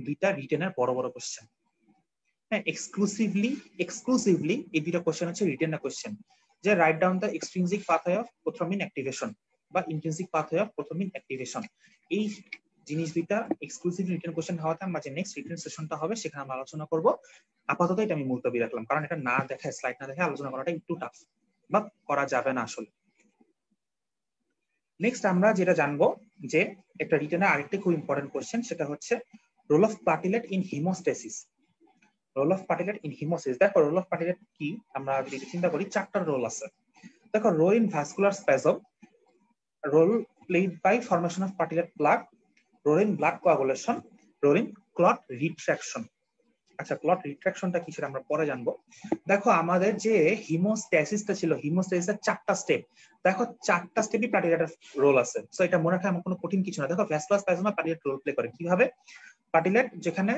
দুইটা রিটেনের বড় বড় কোশ্চেন হ্যাঁ এক্সক্লুসিভলি এক্সক্লুসিভলি এই দুইটা কোশ্চেন হচ্ছে রিটেনের কোশ্চেন যে write down the extrinsic pathway of prothrombin activation বা intrinsic pathway of prothrombin activation এই জিনিস দুইটা এক্সক্লুসিভ রিটেন কোশ্চেন হওয়াতে আমরা যে নেক্সট রিটেন সেশনটা হবে সেখানে আমরা আলোচনা করব। আপাতত এটা আমি মুলতবি রাখলাম, কারণ এটা না দেখায় স্লাইড না দেখে আলোচনা করাটা একটু টাফ বা করা যাবে না আসলে। নেক্সট আমরা যেটা জানব যে একটা রিটেনের আরেকটা খুব ইম্পর্টেন্ট কোশ্চেন সেটা হচ্ছে role of platelet in hemostasis role of platelet in hemostasis দেখো রোল অফ প্লাটিলেট কি? আমরা যদি চিন্তা করি, চারটা রোল আছে। দেখো role in vascular spasm role played by formation of platelet plug role in blood coagulation role in clot retraction আচ্ছা ক্লট রিট্রাকশনটা কি সেটা আমরা পরে জানব। দেখো, আমাদের যে হিমোস্ট্যাসিসটা ছিল হিমোস্ট্যাসিসের চারটা স্টেপ দেখো, চারটা স্টেপই প্লাটিলেটের রোল আছে। সো এটা মনে রাখা আমার কোনো কঠিন কিছু না। দেখো ভ্যাসকুলার স্প্যাজমা প্লাটিলেট রোল প্লে করে। কীভাবে? প্লাটিলেট যেখানে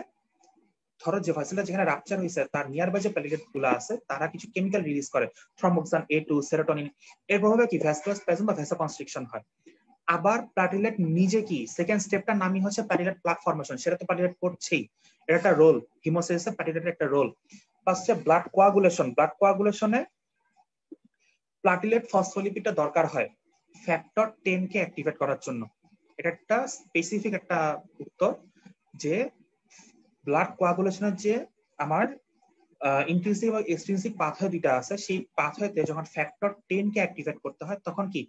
ধরো যে ভেসেলটা যেখানে রাপচার হয়েছে তার নিয়ার বাই যে প্লাটিলেটগুলো আছে, তারা কিছু কেমিক্যাল রিলিজ করে। থ্রম্বোক্সান এ টু সেরোটোনিন এর প্রভাবে কি? ভ্যাসকুলার স্প্যাজম বা ভ্যাসোকনস্ট্রিকশন হয়। আবার প্লাটিলেট নিজে কি? সেকেন্ড স্টেপটার নামই হচ্ছে প্লাটিলেট প্লাক ফর্মেশন সেটা তো প্লাটিলেট করছেই এটা একটা রোল হিমোসিসে প্লাটিলেটের একটা রোল ফার্স্টে ব্লাড কোয়াগুলেশন ব্লাড কোয়াগুলেশনে প্লাটিলেট ফসফোলিপিডটা দরকার হয় ফ্যাক্টর টেন কে অ্যাক্টিভেট করার জন্য। এটা একটা স্পেসিফিক একটা উত্তর যে ব্লাড কোয়াগুলেশনের যে আমার ইন্টেন্সিভ আর এক্সটেন্সিভ পাথওয়ে দুইটা আছে, সেই পাথওয়েতে যখন ফ্যাক্টর টেন কে অ্যাক্টিভেট করতে হয়, তখন কি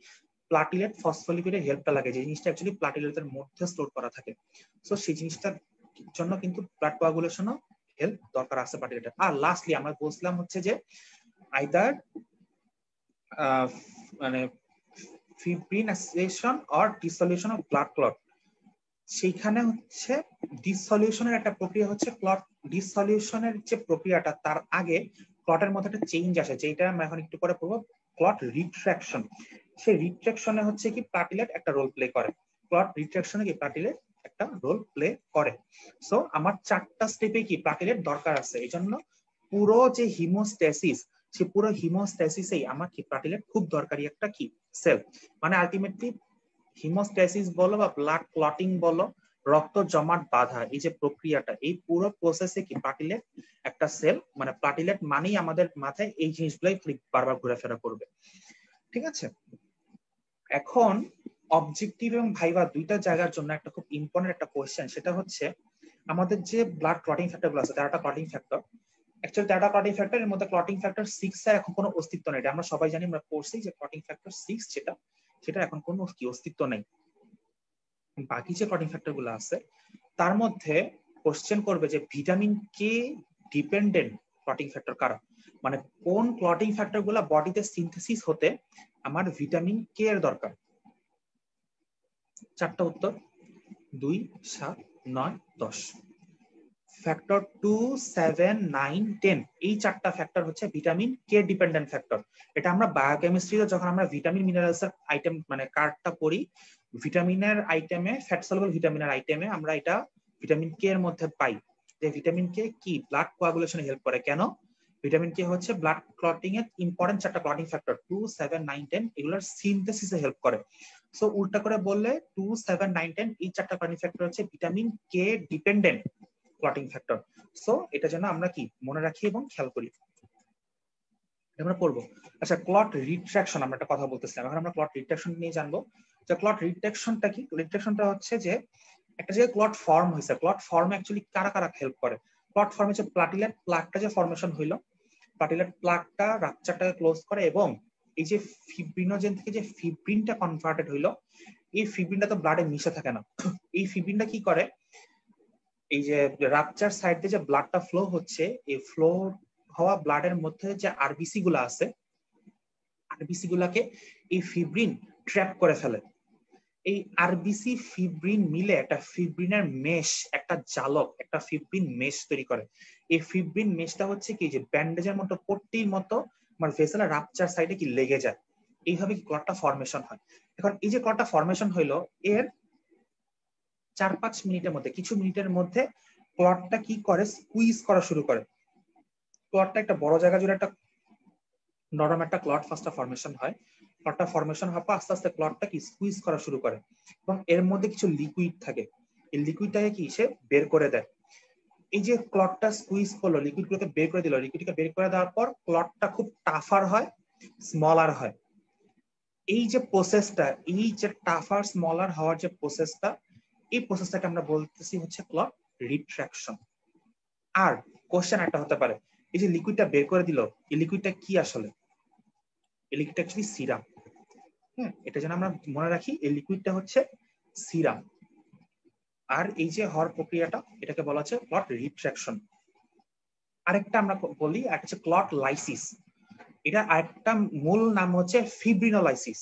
প্লাটিলেট ফসফোলিপিডের হেল্পটা লাগে, যে জিনিসটা অ্যাকচুয়ালি প্লাটিলেটের মধ্যে স্টোর করা থাকে। সো সেই জিনিসটার জন্য কিন্তু ব্লাড কোয়াগুলেশনও হেল্প দরকার আছে প্লাটিলেটের আর লাস্টলি আমরা বলছিলাম হচ্ছে যে আইদার মানে fibrinization or dissolution of blood clot সেইখানে হচ্ছে ডিসলিউশনের একটা প্রক্রিয়া হচ্ছে ক্লট ডিসলিউশনের যে প্রক্রিয়াটা, তার আগে ক্লটের মধ্যে একটা চেঞ্জ আসে যেটা আমরা এখন একটু পরে পড়ব ক্লট রিট্রাকশন সেই রিট্রাকশনে হচ্ছে কি প্লাটিলেট একটা রোল প্লে করে। ক্লট রিট্রাকশনে কি প্লাটিলেট একটা রোল প্লে করে। সো আমার চারটা স্টেপে কি প্লাটিলেট দরকার আছে। এই জন্য পুরো যে হিমোস্ট্যাসিস সে পুরো হিমোস্ট্যাসিসেই আমার কি প্লাটিলেট খুব দরকারি একটা কি? সেল মানে আলটিমেটলি হিমোস্ট্যাসিস বলো বা ব্লাড ক্লটিং বলো, রক্ত জমাট বাঁধা, এই যে প্রক্রিয়াটা, এই পুরো প্রসেসে কি প্লাটিলেট একটা সেল মানে প্লাটিলেট মানেই আমাদের মাথায় এই জিনিসগুলাই বারবার ঘোরাফেরা করবে। ঠিক আছে? এখন অবজেক্টিভ এবং ভাইবা দুইটা জায়গার জন্য একটা খুব ইম্পর্টেন্ট একটা কোয়েশ্চেন সেটা হচ্ছে আমাদের যে ব্লাড ক্লটিং ফ্যাক্টরগুলো আছে তেরোটা ক্লটিং ফ্যাক্টর অ্যাকচুয়ালি তেরোটা ক্লটিং ফ্যাক্টর এর মধ্যে ক্লটিং ফ্যাক্টর সিক্স এর এখন কোনো অস্তিত্ব নেই। এটা আমরা সবাই জানি, আমরা পড়ছি যে ক্লটিং ফ্যাক্টর সিক্স যেটা সেটা এখন কোনো কি অস্তিত্ব নেই। বাকি যে ক্লটিং ফ্যাক্টরগুলো আছে, তার মধ্যে কোশ্চেন করবে যে vitamin K dependent clotting factor কারা? মানে কোন ক্লটিং ফ্যাক্টরগুলা বডিতে সিনথেসিস হতে আমার ভিটামিন কে এর দরকার? চারটা উত্তর। দুই, সাত, নয়, দশ। Factor two seven nine ten এই চারটা ফ্যাক্টর হচ্ছে ভিটামিন কে ডিপেন্ডেন্ট ফ্যাক্টর এটা আমরা বায়োকেমিস্ট্রিতে যখন আমরা ভিটামিন মিনারেলস এর আইটেম মানে কার্ডটা পড়ি ভিটামিনের আইটেমে ফ্যাট সলুবল ভিটামিনের আইটেমে আমরা এটা ভিটামিন কে এর মধ্যে পাই। যে ভিটামিন কে? কি ব্লাড কোয়াগুলেশনে হেল্প করে। কেন? ভিটামিন কে হচ্ছে ব্লাড ক্লটিং এর ইম্পর্টেন্ট চারটা clotting factor two seven nine ten এগুলোর সিনথেসিসে হেল্প করে। সো উল্টা করে বললে টু সেভেন নাইন টেন এই চারটা ক্লটিং ফ্যাক্টর হচ্ছে vitamin K dependent clotting factor so এটা যেন আমরা কি, মনে রাখি এবং খেয়াল করি। আমরা পড়ব আচ্ছা ক্লট রিট্রাকশন আমরা একটা কথা বলতেছিলাম। এখন আমরা ক্লট রিট্রাকশন নিয়ে জানব। যে ক্লট রিট্রাকশনটা কি? রিট্রাকশনটা হচ্ছে যে, একটা জায়গায় ক্লট ফর্ম হয়েছে। ক্লট ফর্মে অ্যাকচুয়ালি কারা কারা হেল্প করে? ক্লট ফর্মে যে প্লাটিলেট প্লাকটা যে ফর্মেশন হইল প্লাটিলেট প্লাকটা রাপচারটাকে ক্লোজ করে এবং এই যে ফিব্রিনোজেন থেকে যে ফিব্রিনটা কনভার্টেড হইল, এই ফিব্রিনটা তো ব্লাডে মিশে থাকে না। এই ফিব্রিনটা কি করে? এই যে রাপচার সাইড দিয়ে যে ব্লাডটা ফ্লো হচ্ছে, এই ফ্লো হওয়া ব্লাডের মধ্যে যে আরবিসি গুলা আছে আরবিসি গুলাকে এই ফিব্রিন ট্র্যাপ করে ফেলে। এই আরবিসি ফিব্রিন মিলে একটা ফিব্রিনের মেশ একটা জালক একটা ফিব্রিন মেশ তৈরি করে। এই ফিব্রিন মেশটা হচ্ছে কি যে ব্যান্ডেজের মতো পট্টির মতো আমার ভেসেলের রাপচার সাইডে কি লেগে যায়? এইভাবে ক্লটটা ফরমেশন হয়? এখন এই যে ক্লটটা ফরমেশন হইল, এর চার পাঁচ মিনিটের মধ্যে, কিছু মিনিটের মধ্যে ক্লটটা কি করে? স্কুইজ করা শুরু করে। ক্লটটা একটা বড় জায়গা জুড়ে একটা নরম একটা ক্লট ফার্স্টটা ফরমেশন হয়। ক্লটটা ফরমেশন হওয়ার পর আস্তে আস্তে ক্লটটা কি স্কুইজ করা শুরু করে। এবং এর মধ্যে কিছু লিকুইড থাকে। এই লিকুইডটাকে কি সে বের করে দেয়। এই যে ক্লটটা স্কুইজ করল লিকুইড গুলোকে বের করে দিল লিকুইডকে বের করে দেওয়ার পর ক্লটটা খুব টাফার হয় স্মলার হয়। এই যে প্রসেসটা এই যে টাফার স্মলার হওয়ার যে প্রসেসটা এই প্রসেসটাকে আমরা বলতেছি হচ্ছে ক্লট রিট্রাকশন আর কোশ্চেন একটা হতে পারে, এই যে লিকুইডটা বের করে দিল, এই লিকুইডটা কি আসলে? এই লিকুইডটা অ্যাকচুয়ালি সিরাম হ্যাঁ এটা যেন আমরা মনে রাখি, এই লিকুইডটা হচ্ছে সিরাম আর এই যে হওয়ার প্রক্রিয়াটা, এটাকে বলা হচ্ছে ক্লট রিট্রাকশন আরেকটা আমরা বলি একটা হচ্ছে ক্লট লাইসিস এটা আরেকটা মূল নাম হচ্ছে ফিব্রিনোলাইসিস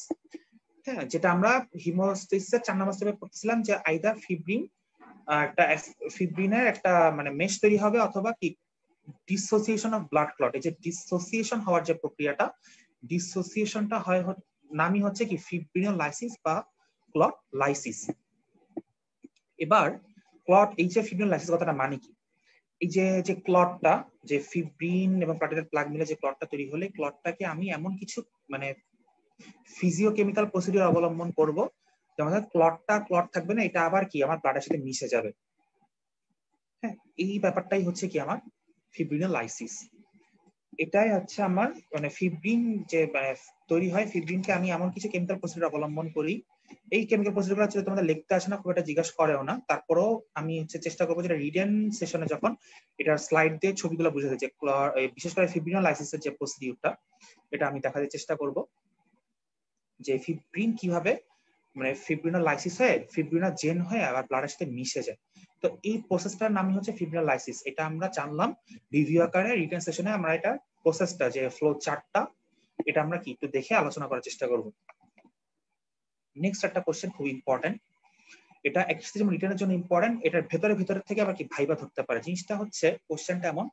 হ্যাঁ যেটা আমরা হিমোস্টেসিসের চার নম্বর স্টেপে পড়তেছিলাম যে আইদার ফিব্রিন একটা ফিব্রিনের একটা মানে মেশ তৈরি হবে অথবা কি ডিসোসিয়েশন অফ ব্লাড ক্লট এই যে ডিসোসিয়েশন হওয়ার যে প্রক্রিয়াটা ডিসোসিয়েশনটা হয় নামই হচ্ছে কি ফিব্রিনোলাইসিস বা ক্লট লাইসিস এবার ক্লট এই যে ফিব্রিনোলাইসিস কথাটা মানে কি? এই যে যে ক্লটটা যে ফিব্রিন এবং প্লাটেলেট প্লাগ মিলে যে ক্লটটা তৈরি হলে ক্লটটাকে আমি এমন কিছু মানে ফিজিওকেমিক্যাল প্রসিডিওর অবলম্বন করব। যেমন ক্লটটা ক্লট থাকবে না, এটা আবার কি? আমার ব্লাডের সাথে মিশে যাবে। হ্যাঁ এই ব্যাপারটাই হচ্ছে কি আমার ফিব্রিনোলাইসিস এটাই হচ্ছে আমার মানে ফিব্রিন যে মানে তৈরি হয় ফিব্রিনকে আমি এমন কিছু কেমিক্যাল প্রসিডিউর অবলম্বন করি। এই কেমিক্যাল প্রসিডিউরগুলো তোমাদের লিখতে আসে না, খুব একটা জিজ্ঞাসা করেও না। তারপরেও আমি হচ্ছে চেষ্টা করব যেটা রিডেন সেশনে যখন এটার স্লাইড দিয়ে ছবিগুলো বুঝাতে যে বিশেষ করে ফিব্রিনোলাইসিসের যে প্রসিডিউরটা এটা আমি দেখাতে চেষ্টা করব। যে ফিব্রিন কীভাবে মানে ফিব্রিনোলাইসিস হয়ে ফিব্রিনা জেন হয়ে আবার ব্লাডের সাথে মিশে যায়। তো এই প্রসেসটার নামই হচ্ছে ফিব্রিনোলাইসিস এটা আমরা জানলাম রিভিউ আকারে রিটেন সেশনে আমরা এটা প্রসেসটা যে ফ্লো চার্টটা এটা আমরা কি একটু দেখে আলোচনা করার চেষ্টা করব। নেক্সট একটা কোশ্চেন খুব ইম্পর্টেন্ট এটা একসাথে যেমন রিটার্নের জন্য ইম্পর্টেন্ট এটার ভেতরে ভেতরে থেকে আবার কি ভাইবা ধরতে পারে? জিনিসটা হচ্ছে কোশ্চেনটা এমন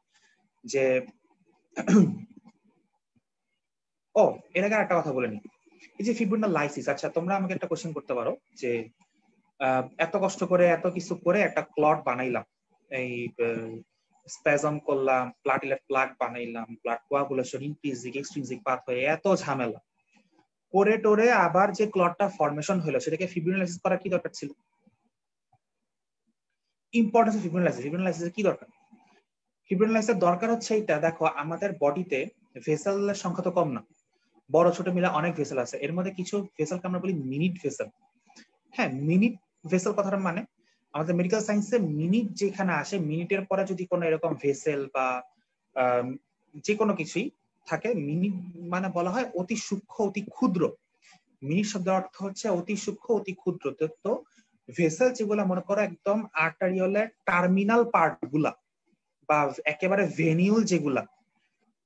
যে, ও, এর আগে একটা কথা বলে নি। এই যে ফিব্রিনোলাইসিস আচ্ছা তোমরা আমাকে একটা কোশ্চেন করতে পারো যে এত কষ্ট করে, এত কিছু করে একটা ক্লট বানাইলাম। এই স্প্যাজম করলাম প্লাটিলেট প্লাগ বানাইলাম blood coagulation intrinsic extrinsic path হয়ে এত ঝামেলা। করে টোরে আবার যে ক্লটটা ফর্মেশন হলো সেটাকে ফিব্রিনোলাইসিস করা কি দরকার ছিল? ইম্পর্টেন্স ফিব্রিনোলাইসিস ফিব্রিনোলাইসিস কি দরকার? ফিব্রিনোলাইসিসের দরকার হচ্ছে এটা দেখো, আমাদের বডিতে ভেসেলের সংখ্যা তো কম না। বড় ছোট মিলে অনেক ভেসেল আছে। এর মধ্যে কিছু ভেসেলকে আমরা বলি মিনিট ভেসেল হ্যাঁ মিনিট ভেসেল কথাটা মানে আমাদের মেডিকেল সায়েন্সে মিনিট যেখানে আসে মিনিটের পরে যদি কোনো এরকম ভেসেল বা যে কোনো কিছুই থাকে মিনিট মানে বলা হয় অতি সূক্ষ্ম, অতি ক্ষুদ্র। মিনিট শব্দের অর্থ হচ্ছে অতি সূক্ষ্ম, অতি ক্ষুদ্র। তো ভেসেল যেগুলা মনে করো একদম আর্টারিওলের টার্মিনাল পার্টগুলা বা একেবারে ভেনিউল যেগুলা,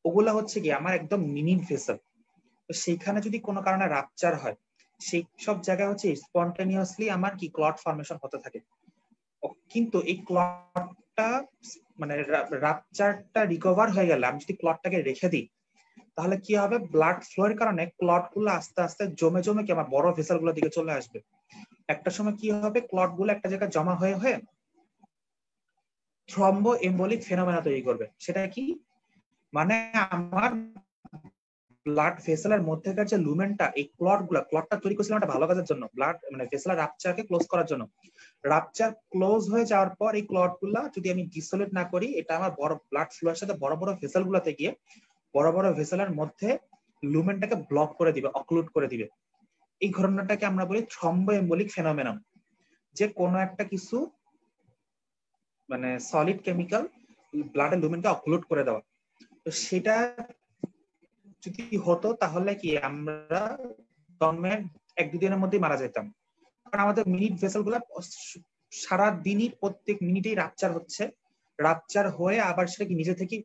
ওগুলা হচ্ছে কি আমার একদম মিনিট ভেসেল তো সেইখানে যদি কোনো কারণে রাপচার হয়, সেই সব জায়গায় হচ্ছে স্পন্টেনিয়াসলি আমার কি ক্লট ফর্মেশন হতে থাকে। কিন্তু এই ক্লটটা মানে রাপচারটা রিকভার হয়ে গেলে আমি যদি ক্লটটাকে রেখে দিই, তাহলে কি হবে? ব্লাড ফ্লোর কারণে ক্লটগুলো আস্তে আস্তে জমে জমে কি আমার বড় ভেসেলগুলোর দিকে চলে আসবে। একটা সময় কি হবে? ক্লটগুলো একটা জায়গায় জমা হয়ে হয়ে থ্রম্বো এম্বলিক ফেনোমেনা তৈরি করবে। সেটা কি? মানে আমার ব্লাড ভেসেলের মধ্যেকার যে লুমেনটা এই ক্লটগুলা ক্লটটা তৈরি করছিলাম একটা ভালো কাজের জন্য ব্লাড মানে ফেসেলার রাপচারকে ক্লোজ করার জন্য। রাপচার ক্লোজ হয়ে যাওয়ার পর এই ক্লটগুলা যদি আমি ডিসোলেট না করি, এটা আমার বড় ব্লাড ফ্লোর সাথে বড় বড় ভেসেল গুলাতে গিয়ে বড় বড় ভেসেলের মধ্যে লুমেনটাকে ব্লক করে দিবে অক্লুড করে দিবে। এই ঘটনাটাকে আমরা বলি থ্রম্বো এম্বলিক ফেনোমেনম যে কোনো একটা কিছু মানে সলিড কেমিক্যাল ব্লাডের লুমেনকে অক্লুড করে দেওয়া। তো সেটা যদি হতো, তাহলে কি আমরা জন্মের এক দুদিনের মধ্যেই মারা যেতাম। কারণ আমাদের মিনিট ভেসেলগুলা সারা দিনই প্রত্যেক মিনিটেই রাপচার হচ্ছে। রাপচার হয়ে আবার সেটা কি নিজে থেকে,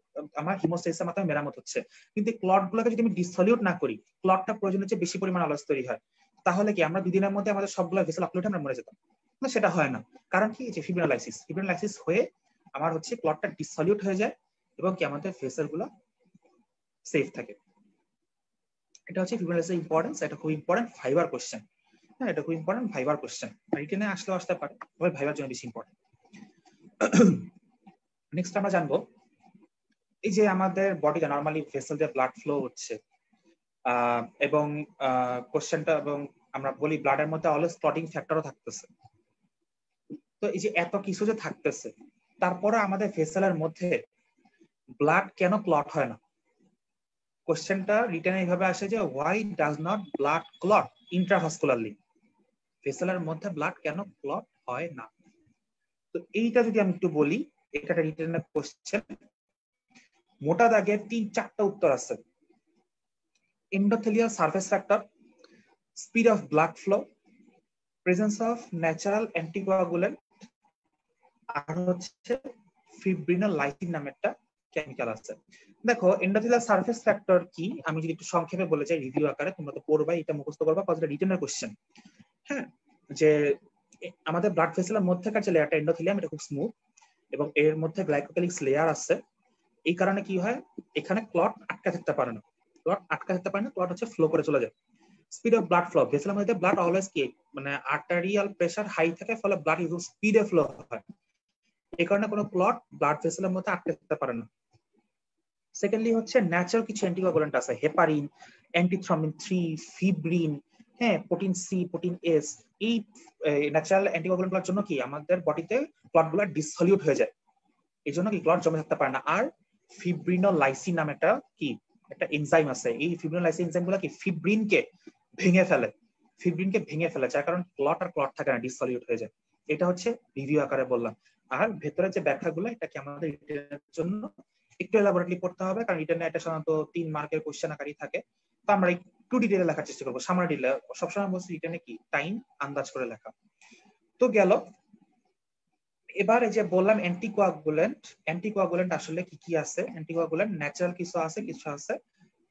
আমার হিমোস্টেসিসের মাধ্যমে মেরামত হচ্ছে। কিন্তু ক্লট গুলোকে যদি আমি ডিসলিউট না করি ক্লটটা প্রয়োজনের চেয়ে বেশি পরিমাণ আলস তৈরি হয়, তাহলে কি আমরা দুদিনের মধ্যে আমাদের সবগুলো ভেসেল অক্লুট আমরা মরে যেতাম? না, সেটা হয় না। কারণ কি যে ফিব্রিনোলাইসিস ফিব্রিনোলাইসিস হয়ে আমার হচ্ছে ক্লটটা ডিসলিউট হয়ে যায় এবং কি আমাদের ভেসেলগুলো সেফ থাকে। এটা হচ্ছে ফিব্রিনোলাইসিস ইম্পর্টেন্স এটা খুব ইম্পর্টেন্ট ফাইবার কোশ্চেন হ্যাঁ এটা খুব ইম্পর্টেন্ট ফাইবার কোশ্চেন রিটেনে আসলেও আসতে পারে, তবে ভাইবার জন্য বেশি ইম্পর্টেন্ট নেক্সট আমরা জানব, এই যে আমাদের বডিতে নর্মালি ভেসেল দিয়ে ব্লাড ফ্লো হচ্ছে এবং কোশ্চেনটা এবং আমরা বলি ব্লাডের মধ্যে অলওয়েজ ক্লটিং ফ্যাক্টরও থাকতেছে। তো এই যে এত কিছু যে থাকতেছে, তারপরে আমাদের ভেসেলের মধ্যে ব্লাড কেন ক্লট হয় না? কোশ্চেনটা রিটার্ন এইভাবে আসে যে why does not blood clot intravascularly ভেসেলের মধ্যে ব্লাড কেন ক্লট হয় না? তো এইটা যদি আমি একটু বলি এটা একটা রিটার্নের কোশ্চেন মোটা দাগের তিন চারটা উত্তর আছে। Endothelial surface factor, speed of blood flow, presence of natural anticoagulant, আর হচ্ছে ফিব্রিনোলাইসিন নামে একটা কেমিক্যাল আছে। দেখো এন্ডোথেলিয়াল সারফেস ফ্যাক্টর কি? আমি যদি একটু সংক্ষেপে বলে যাই রিভিউ আকারে, তোমরা তো পড়বা, এটা মুখস্থ করবা কতটা রিটেনের কোশ্চেন হ্যাঁ যে আমাদের ব্লাড ভেসেলের মধ্যেকার যে লেয়ারটা এন্ডোথেলিয়াম এটা খুব স্মুথ এবং এর মধ্যে গ্লাইকোক্যালিক্স লেয়ার আছে। এই কারণে কি হয়? এখানে ক্লট আটকা থাকতে পারে না। ক্লট আটকা থাকতে পারে না ক্লট হচ্ছে ফ্লো করে চলে যায়। স্পিড অফ ব্লাড ফ্লো ভেসেলের মধ্যে ব্লাড অলওয়েজ কি? মানে আর্টারিয়াল প্রেসার হাই থাকে, ফলে ব্লাড স্পিডে ফ্লো হয়। এই কারণে কোনো ক্লট ব্লাড ভেসেলের মধ্যে আটকে থাকতে পারে না। সেকেন্ডলি হচ্ছে ন্যাচারাল কিছু অ্যান্টিকোয়াগুলেন্ট আছে হেপারিন অ্যান্টিথ্রমিন থ্রি ফিব্রিন হ্যাঁ প্রোটিন সি প্রোটিন এস এই ন্যাচারাল অ্যান্টিকোয়াগুলেন্টগুলোর জন্য কি আমাদের বডিতে ক্লটগুলা ডিসলিউট হয়ে যায়। এই জন্য কি ক্লট জমে থাকতে পারে না। আর ফিব্রিনোলাইসিন নামে একটা কি, একটা এনজাইম আছে। এই ফিব্রিনোলাইসিন এনজাইমগুলা কি ফিব্রিনকে ভেঙে ফেলে। ফিব্রিনকে ভেঙে ফেলে, যার কারণ ক্লট আর ক্লট থাকে না ডিসলিউট হয়ে যায়। এটা হচ্ছে রিভিউ আকারে বললাম। আর ভেতরে যে ব্যাখ্যাগুলো, এটা কি আমাদের জন্য একটু এলাবোরেটলি পড়তে হবে, কারণ এটা সাধারণত তিন মার্কের কোশ্চেন আকারই থাকে। তো আমরা একটু ডিটেলে লেখার চেষ্টা করব। সামার ডিলে সবসময় বলছি রিটার্নে কি? টাইম আন্দাজ করে লেখা। তো গেল। এবার যে বললাম অ্যান্টিকোয়াগুলেন্ট অ্যান্টিকোয়াগুলেন্ট আসলে কি কি আছে? অ্যান্টিকোয়াগুলেন্ট ন্যাচারাল কিছু আছে কিছু আছে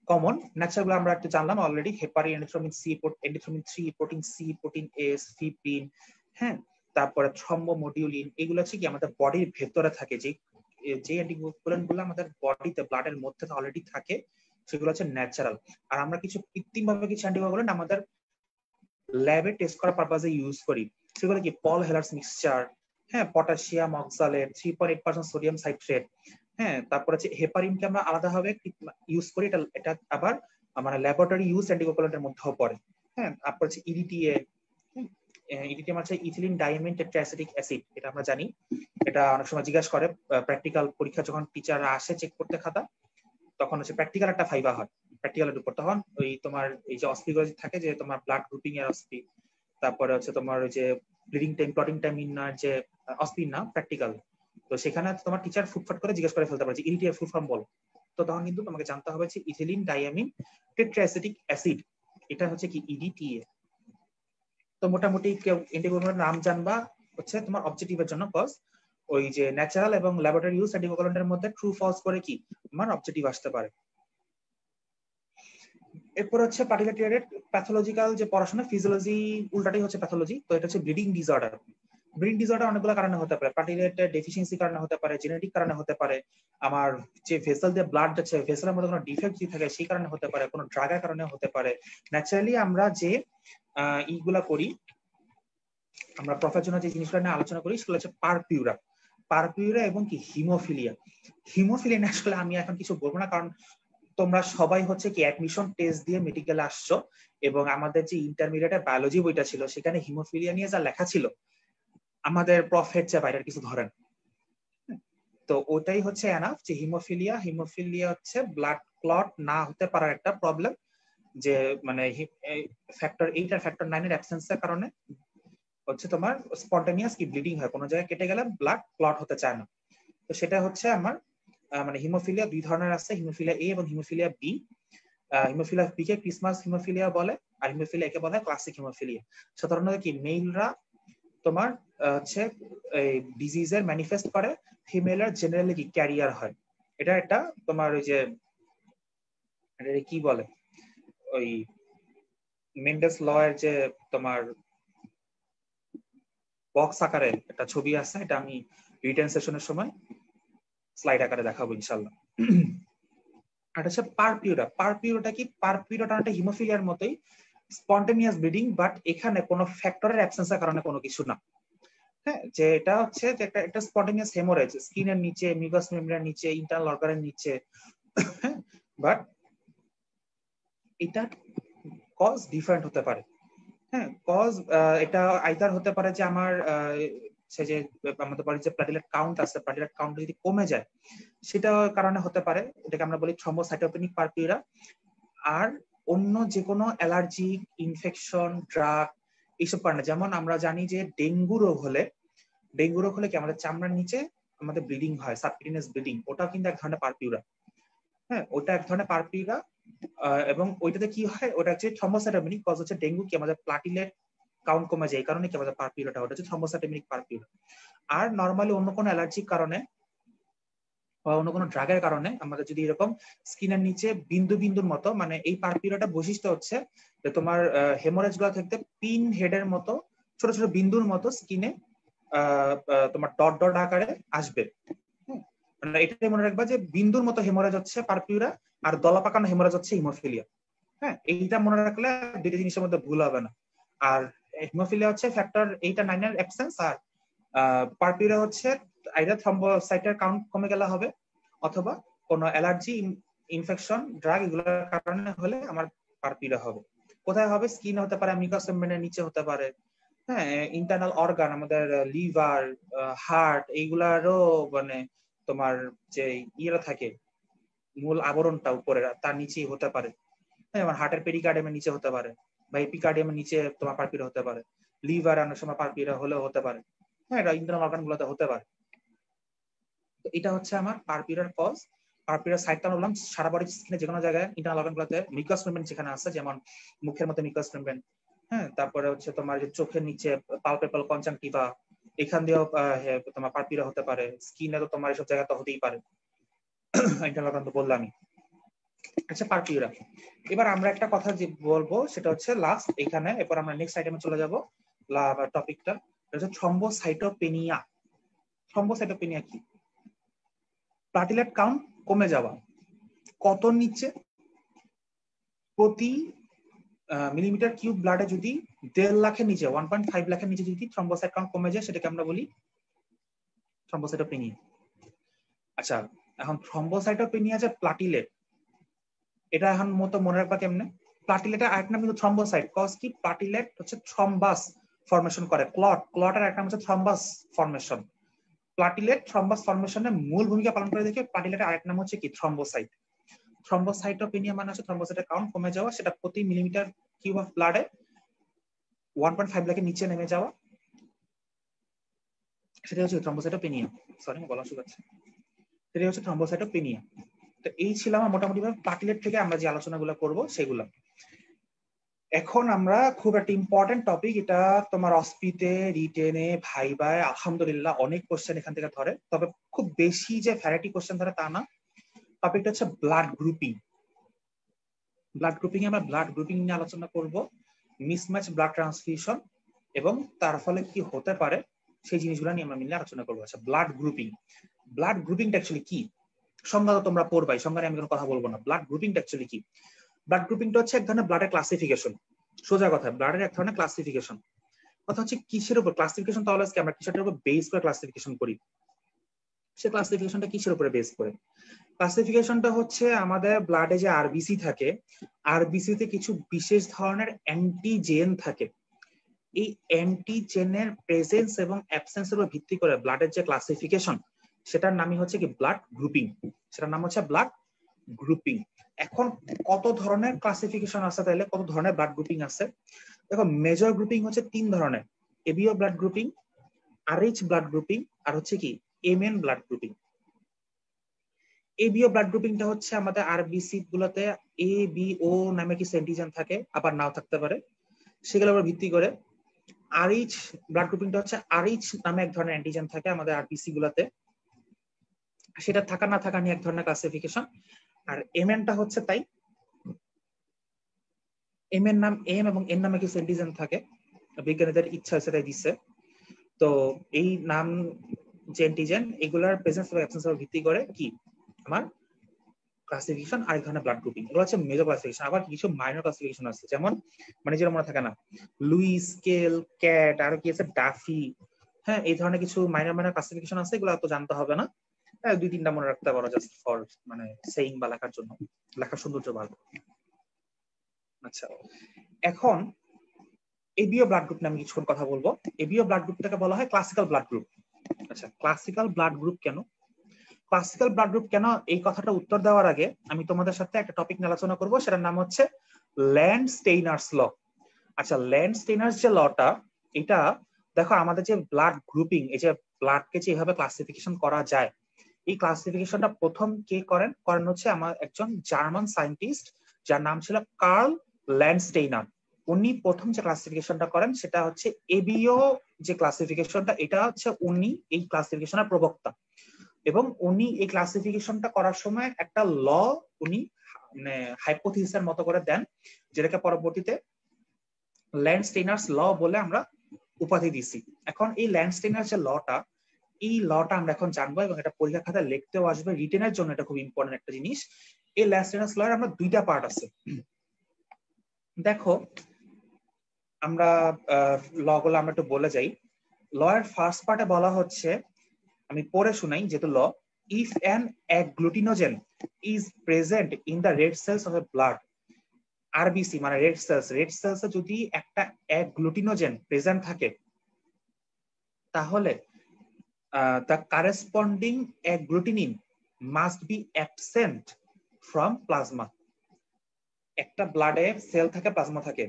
কমন ন্যাচারালগুলো আমরা একটু জানলাম already heparin antithrombin C antithrombin three protein C protein S fibrin হ্যাঁ? তারপরে এগুলো হচ্ছে কি আমাদের বডির ভেতরে থাকে যে যে অ্যান্টিকোয়াগুলেন্টগুলো আমাদের বডিতে ব্লাডের মধ্যে অলরেডি থাকে, সেগুলো হচ্ছে ন্যাচারাল আর আমরা কিছু কৃত্রিম ভাবে কিছু অ্যান্টিকোয়াগুলেন্ট আমাদের ল্যাবে টেস্ট করার পারপাজে ইউজ করি। সেগুলো কি? পল হেলার্স মিক্সচার হ্যাঁ potassium oxalate three point eight percent sodium citrate হ্যাঁ তারপর হচ্ছে হেপারিনকে আমরা আলাদাভাবে ইউজ করি। এটা এটা আবার মানে ল্যাবরেটরি ইউজ অ্যান্টিকোয়াগুলেন্টের মধ্যেও পড়ে। হ্যাঁ তারপর হচ্ছে ইডিটিএ ইডিটিএম হচ্ছে ইথিলিন ডাইমিন টেট্রাসিটিক অ্যাসিড, এটা আমরা জানি। এটা অনেক সময় জিজ্ঞাসা করে প্র্যাকটিক্যাল পরীক্ষা যখন টিচাররা আসে চেক করতে খাতা, তখন হচ্ছে প্র্যাকটিক্যাল একটা ফাইবা হয়। প্র্যাকটিক্যালের উপর তখন ওই তোমার এই যে অস্পিগুলো থাকে যে তোমার ব্লাড গ্রুপিং এর অস্পি তারপরে হচ্ছে তোমার ওই যে ব্লিডিং টাইম ক্লটিং টাইম নির্ণয়ের যে অস্পিন না প্র্যাকটিক্যাল তো সেখানে তোমার টিচার ফুটফাট করে জিজ্ঞেস করে ফেলতে পারে যে ইরিটিয়ার ফুল ফর্ম বলো। তো তখন কিন্তু তোমাকে জানতে হবে যে, ইথিলিন ডায়ামিন টেট্রাসিটিক অ্যাসিড এটা হচ্ছে কি ইডিটিএ তো মোটামুটি কেউ ইন্টিগ্রেশনের নাম জানবা হচ্ছে তোমার অবজেক্টিভের জন্য কজ ওই যে ন্যাচারাল এবং ল্যাবরেটরি ইউজ অ্যান্টিকোয়াগুলেন্টের মধ্যে ট্রু ফলস করে কি তোমার অবজেক্টিভ আসতে পারে। এরপর হচ্ছে পার্টিকুলার প্যাথোলজিক্যাল যে পড়াশোনা ফিজিওলজি উল্টাটাই হচ্ছে প্যাথোলজি তো এটা হচ্ছে ব্লিডিং ডিসঅর্ডার ব্লিডিং ডিসঅর্ডার অনেকগুলো কারণে হতে পারে পার্টিকুলার ডেফিসিয়েন্সি কারণে হতে পারে জেনেটিক কারণে হতে পারে, আমার যে ভেসেল দিয়ে ব্লাড যাচ্ছে ভেসেলের মধ্যে কোনো ডিফেক্ট যদি থাকে সেই কারণে হতে পারে, কোনো ড্রাগের কারণে হতে পারে। ন্যাচারালি আমরা যে ইগুলা করি। আমরা প্রফের জন্য যে জিনিসগুলো নিয়ে আলোচনা করি, সেগুলো হচ্ছে পারপিউরা। পারপিউরা এবং কি? হিমোফিলিয়া। হিমোফিলিয়া আসলে আমি এখন কিছু বলব না, কারণ তোমরা সবাই হচ্ছে কি অ্যাডমিশন টেস্ট দিয়ে মেডিকেল আসছো এবং আমাদের যে ইন্টারমিডিয়েটের বায়োলজি বইটা ছিল, সেখানে হিমোফিলিয়া নিয়ে যা লেখা ছিল, আমাদের প্রফেট যে বাইরের কিছু ধরেন। তো ওটাই হচ্ছে এনাফ যে হিমোফিলিয়া হিমোফিলিয়া হচ্ছে ব্লাড ক্লট না হতে পারার একটা প্রবলেম যে মানে ফ্যাক্টর এইট আর ফ্যাক্টর নাইনের অ্যাবসেন্সের কারণে হচ্ছে তোমার স্পন্টেনিয়াস কি ব্লিডিং হয়, কোনো জায়গায় কেটে গেলে ব্লাড ক্লট হতে চায় না। তো সেটা হচ্ছে আমার মানে হিমোফিলিয়া দুই ধরনের আছে হিমোফিলিয়া এ এবং হিমোফিলিয়া বি হিমোফিলিয়া বি কে ক্রিসমাস হিমোফিলিয়া বলে, আর হিমোফিলিয়া কে বলে ক্লাসিক হিমোফিলিয়া সাধারণত কি মেইলরা তোমার হচ্ছে এই ডিজিজের ম্যানিফেস্ট করে ফিমেলের জেনারেলি কি ক্যারিয়ার হয়। এটা একটা তোমার ওই যে কি বলে? ওই মেন্ডেস ল যে তোমার বক্স আকারে একটা ছবি আছে, এটা আমি রিটার্ন সেশনের সময় স্লাইড আকারে দেখাবো ইনশাল্লাহ আর হচ্ছে পারপিউরা পারপিউরাটা কি? পারপিউরাটা একটা হিমোফিলিয়ার মতোই স্পন্টেনিয়াস ব্লিডিং বাট এখানে কোনো ফ্যাক্টরের অ্যাবসেন্সের কারণে কোনো কিছু না। হ্যাঁ যে এটা হচ্ছে যে একটা একটা স্পন্টেনিয়াস হেমোরেজ স্কিনের নিচে মিগাস মেমব্রেনের নিচে ইন্টারনাল অর্গানের নিচে। বাট এটা কজ ডিফারেন্ট হতে পারে। হ্যাঁ কজ এটা আইদার হতে পারে যে আমার সে যে, আমাদের বলি যে প্লাটিলেট কাউন্ট আছে প্লাটিলেট কাউন্ট যদি কমে যায়, সেটা কারণে হতে পারে। এটাকে আমরা বলি থ্রম্বোসাইটোপেনিক পারপিউরা আর অন্য যে কোনো অ্যালার্জিক ইনফেকশন ড্রাগ এইসব কারণে, যেমন আমরা জানি যে ডেঙ্গু রোগ হলে, ডেঙ্গু রোগ হলে কি আমাদের চামড়ার নিচে আমাদের ব্লিডিং হয় সাবকিউটেনিয়াস ব্লিডিং ওটাও কিন্তু এক ধরনের পারপিউরা হ্যাঁ ওটা এক ধরনের পারপিউরা এবং ওইটাতে কি হয়? ওটা হচ্ছে থ্রম্বোসাইটোপেনিক কজ হচ্ছে ডেঙ্গু, কি আমাদের প্লাটিলেট কাউন্ট কমে যায়, এই কারণে কি আমাদের পারপিউরাটা ওটা হচ্ছে থ্রম্বোসাইটোপেনিক পারপিউরা আর নর্মালি অন্য কোনো অ্যালার্জির কারণে বা অন্য কোনো ড্রাগের কারণে আমাদের যদি এরকম স্কিনের নিচে বিন্দু বিন্দুর মতো মানে এই পারপিউরাটা বৈশিষ্ট্য হচ্ছে যে তোমার হেমোরেজগুলো থাকতে পিন হেডের মতো, ছোট ছোট বিন্দুর মতো স্কিনে তোমার ডট ডট আকারে আসবে। এটাই মনে রাখবা যে বিন্দুর মতো হেমোরাজ হচ্ছে পারপিউরা আর দলা পাকানো হেমোরাজ হচ্ছে হিমোফিলিয়া। হ্যাঁ এইটা মনে রাখলে দুইটা জিনিসের মধ্যে ভুল হবে না। আর হিমোফিলিয়া হচ্ছে ফ্যাক্টর এইটা নাইনের অ্যাবসেন্স আর পারপিউরা হচ্ছে আইদার থ্রম্বোসাইটের কাউন্ট কমে গেলে হবে অথবা কোনো অ্যালার্জি ইনফেকশন ড্রাগ এগুলোর কারণে হলে আমার পারপিউরা হবে। কোথায় হবে? স্কিন হতে পারে মিকাস মেম্ব্রেনের নিচে হতে পারে। হ্যাঁ ইন্টারনাল অর্গান আমাদের লিভার হার্ট এইগুলারও মানে তোমার যে ইয়েরা থাকে, মূল আবরণটা উপরে তার নিচেই হতে পারে। হ্যাঁ আমার হার্টের পেরিকার্ডিয়ামের নিচে হতে পারে বা এপিকার্ডিয়ামের নিচে তোমার পারপিরা হতে পারে। লিভার অনেক সময় পারপিরা হলেও হতে পারে। হ্যাঁ এটা ইন্টারনাল অর্গান গুলোতে হতে পারে। তো এটা হচ্ছে আমার পারপিরার কজ পারপিরার সাইডটা বললাম, সারা বডি স্কিনে যে কোনো জায়গায় ইন্টারনাল অর্গান গুলোতে মিকাস মেমব্রেন যেখানে আছে, যেমন মুখের মধ্যে মিকাস মেমব্রেন হ্যাঁ তারপরে হচ্ছে তোমার যে চোখের নিচে পালপেপল কনজাংটিভা এখান দিয়েও তোমার পারপিরা হতে পারে। স্কিনে তো তোমার এসব জায়গা তো হতেই পারে। তো বললামই। আচ্ছা পারপিউরা এবার আমরা একটা কথা যে বলব, সেটা হচ্ছে লাস্ট এখানে, এরপর আমরা নেক্সট আইটেমে চলে যাব টপিকটা হচ্ছে থ্রম্বোসাইটোপেনিয়া থ্রম্বোসাইটোপেনিয়া কি? প্লাটিলেট কাউন্ট কমে যাওয়া। কত নিচে? প্রতি মিলিমিটার কিউব ব্লাডে যদি দেড় লাখের নিচে ওয়ান পয়েন্ট ফাইভ লাখের নিচে যদি থ্রম্বোসাইট কাউন্ট কমে যায়, সেটাকে আমরা বলি থ্রম্বোসাইটোপেনিয়া আচ্ছা এখন থ্রম্বোসাইটোপেনিয়া যে প্লাটিলেট এটা এখন মতো মনে রাখবা কেমনে? প্লাটিলেটের আরেক নাম কিন্তু থ্রম্বোসাইট কজ কি? প্লাটিলেট হচ্ছে থ্রম্বাস ফরমেশন করে ক্লট ক্লটের নাম হচ্ছে থ্রম্বাস ফরমেশন প্লাটিলেট থ্রম্বাস ফরমেশনের মূল ভূমিকা পালন করে দেখে প্লাটিলেটের আরেক নাম হচ্ছে কি? থ্রম্বোসাইট থ্রম্বোসাইটোপেনিয়া মানে হচ্ছে থ্রম্বোসাইটের কাউন্ট কমে যাওয়া, সেটা প্রতি মিলিমিটার কিউব অফ ব্লাডে ওয়ান পয়েন্ট ফাইভ লাখের নিচে নেমে যাওয়া। সেটা হচ্ছে থ্রম্বোসাইটোপেনিয়া সরি বলা শুকাচ্ছে। সেটা হচ্ছে থ্রম্বোসাইটোপেনিয়া তো এই ছিল আমার মোটামুটি প্লাটিলেট থেকে আমরা যে আলোচনাগুলো করব, সেগুলো। এখন আমরা খুব একটা ইম্পর্টেন্ট টপিক এটা তোমার অস্পিতে রিটেনে ভাইবায়, আলহামদুলিল্লাহ অনেক কোশ্চেন এখান থেকে ধরে। তবে খুব বেশি যে ভ্যারাইটি কোশ্চেন ধরে তা না। টপিকটা হচ্ছে ব্লাড গ্রুপিং ব্লাড গ্রুপিং আমরা ব্লাড গ্রুপিং নিয়ে আলোচনা করব মিসম্যাচ ব্লাড ট্রান্সফিউশন এবং তার ফলে কি হতে পারে, সেই জিনিসগুলো নিয়ে আমরা মিলে আলোচনা করব। আচ্ছা ব্লাড গ্রুপিং ব্লাড গ্রুপিংটা অ্যাকচুয়ালি কি? সংজ্ঞা তো তোমরা পড়বাই সংজ্ঞা আমি কোনো কথা বলব না। ব্লাড গ্রুপিংটা অ্যাকচুয়ালি কি? ব্লাড গ্রুপিংটা হচ্ছে এক ধরনের ব্লাডের ক্লাসিফিকেশন সোজা কথা ব্লাডের এক ধরনের ক্লাসিফিকেশন কথা হচ্ছে কিসের উপর? ক্লাসিফিকেশন তাহলে আজকে আমরা কিসের উপর বেস করে ক্লাসিফিকেশন করি। সে ক্লাসিফিকেশনটা কিসের উপরে বেস করে? ক্লাসিফিকেশনটা হচ্ছে আমাদের ব্লাডে যে আরবিসি থাকে আরবিসি তে কিছু বিশেষ ধরনের অ্যান্টিজেন থাকে। এই অ্যান্টিজেনের প্রেজেন্স এবং অ্যাবসেন্সের উপর ভিত্তি করে ব্লাডের যে ক্লাসিফিকেশন সেটার নামই হচ্ছে কি ব্লাড গ্রুপিং সেটার নাম হচ্ছে ব্লাড গ্রুপিং এখন কত ধরনের ক্লাসিফিকেশন আছে তাহলে? কত ধরনের ব্লাড গ্রুপিং আছে? দেখো মেজর গ্রুপিং হচ্ছে তিন ধরনের। ABO blood grouping Rh blood grouping আর হচ্ছে কি MN blood grouping ABO blood গ্রুপিংটা হচ্ছে আমাদের আরবিসি গুলোতে এ বি ও নামে কিছু অ্যান্টিজেন থাকে, আবার নাও থাকতে পারে। সেগুলোর উপর ভিত্তি করে আরএইচ ব্লাড গ্রুপিংটা হচ্ছে আরএইচ নামে এক ধরনের অ্যান্টিজেন থাকে আমাদের আরবিসি গুলোতে। সেটা থাকা না থাকা নিয়ে এক ধরনের ক্লাসিফিকেশন আর এম এনটা হচ্ছে তাই। এম এর নাম এম এবং এন নামে কিছু অ্যান্টিজেন থাকে। বিজ্ঞানীদের ইচ্ছা হয়েছে তাই দিচ্ছে। তো এই নাম যে অ্যান্টিজেন এগুলার প্রেজেন্স বা অ্যাবসেন্স উপর ভিত্তি করে কি? আমার ক্লাসিফিকেশন আর ধরনের ব্লাড গ্রুপিং এগুলো হচ্ছে মেজর ক্লাসিফিকেশন আবার কিছু মাইনর ক্লাসিফিকেশন আছে। যেমন মানে যেটা মনে থাকে না লুই স্কেল ক্যাট আর কি আছে? ডাফি হ্যাঁ এই ধরনের কিছু মাইনর মাইনর ক্লাসিফিকেশন আছে, এগুলো তো জানতে হবে না। হ্যাঁ দুই, তিনটা মনে রাখতে পারো জাস্ট ফর মানে সেইং বা লেখার জন্য। লেখার সৌন্দর্য বাড়বে আচ্ছা এখন এবিও ব্লাড গ্রুপ নামে কিছুক্ষণ কথা বলব। এবিও ব্লাড গ্রুপটাকে বলা হয় ক্লাসিক্যাল ব্লাড গ্রুপ আচ্ছা ক্লাসিক্যাল ব্লাড গ্রুপ কেন? ক্লাসিক্যাল ব্লাড গ্রুপ কেন? এই কথাটা উত্তর দেওয়ার আগে আমি তোমাদের সাথে একটা টপিক নিয়ে আলোচনা করব, সেটার নাম হচ্ছে ল্যান্ড স্টেইনার্স ল আচ্ছা ল্যান্ড স্টেইনার্স যে লটা এটা দেখো আমাদের যে ব্লাড গ্রুপিং এই যে ব্লাডকে যে এভাবে ক্লাসিফিকেশন করা যায়, এই ক্লাসিফিকেশনটা প্রথম কে করেন? করেন হচ্ছে আমার একজন জার্মান সায়েন্টিস্ট যার নাম ছিল কার্ল ল্যান্ডস্টেইনার উনি প্রথম যে ক্লাসিফিকেশনটা করেন, সেটা হচ্ছে এবিও যে ক্লাসিফিকেশনটা এটা হচ্ছে উনি এই ক্লাসিফিকেশনের প্রবক্তা। এবং উনি এই ক্লাসিফিকেশনটা করার সময় একটা ল উনি মানে হাইপোথিসের মতো করে দেন, যেটাকে পরবর্তীতে ল্যান্ডস্টেইনার্স ল বলে আমরা উপাধি দিছি এখন এই ল্যান্ডস্টেইনার যে লটা এই লটা আমরা এখন জানব এবং এটা পরীক্ষা খাতায় লিখতেও আসবে রিটেনের জন্য এটা খুব ইম্পর্টেন্ট একটা জিনিস। এই ল্যান্ডস্টেইনার এর আমরা দুইটা পার্ট আছে। দেখো আমরা লগুলো আমরা একটু বলে যাই। লয়ের ফার্স্ট পার্টে বলা হচ্ছে, আমি পড়ে শুনাই যেহেতু law if an agglutinogen is present in the red cells of a blood RBC মানে রেড সেলস রেড সেলসে যদি একটা অ্যাগ্লুটিনোজেন প্রেজেন্ট থাকে, তাহলে the corresponding agglutinin must be absent from plasma একটা ব্লাডে সেল থাকে প্লাজমা থাকে।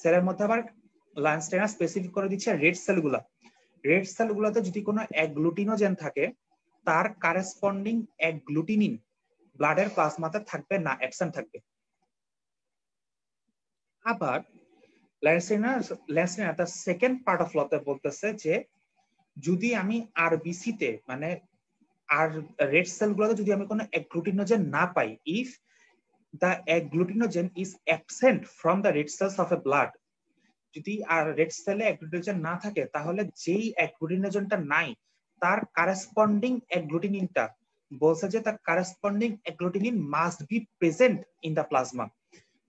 সেলের মধ্যে আবার লাইনস্টাইনার স্পেসিফিক করে দিচ্ছে রেড সেল সেলগুলা রেড সেলগুলোতে যদি কোনো অ্যাগ্লুটিনোজেন থাকে, তার কারেসপন্ডিং অ্যাগ্লুটিনিন ব্লাডের প্লাজমাতে থাকবে না অ্যাবসেন্ট থাকবে। আবার ল্যান্সিনার ল্যান্সিনার তার সেকেন্ড পার্ট অফ লতে বলতেছে যে, যদি আমি আরবিসিতে মানে আর রেড সেল সেলগুলোতে যদি আমি কোনো অ্যাগ্লুটিনোজেন না পাই if the agglutinogen is absent from the red cells of a blood যদি আর রেড সেলে অ্যাগ্লুটিনোজেন না থাকে, তাহলে যেই অ্যাগ্লুটিনোজেনটা নাই, তার কারেসপন্ডিং অ্যাগ্লুটিনিনটা বলছে যে তার corresponding agglutinin must be present in the plasma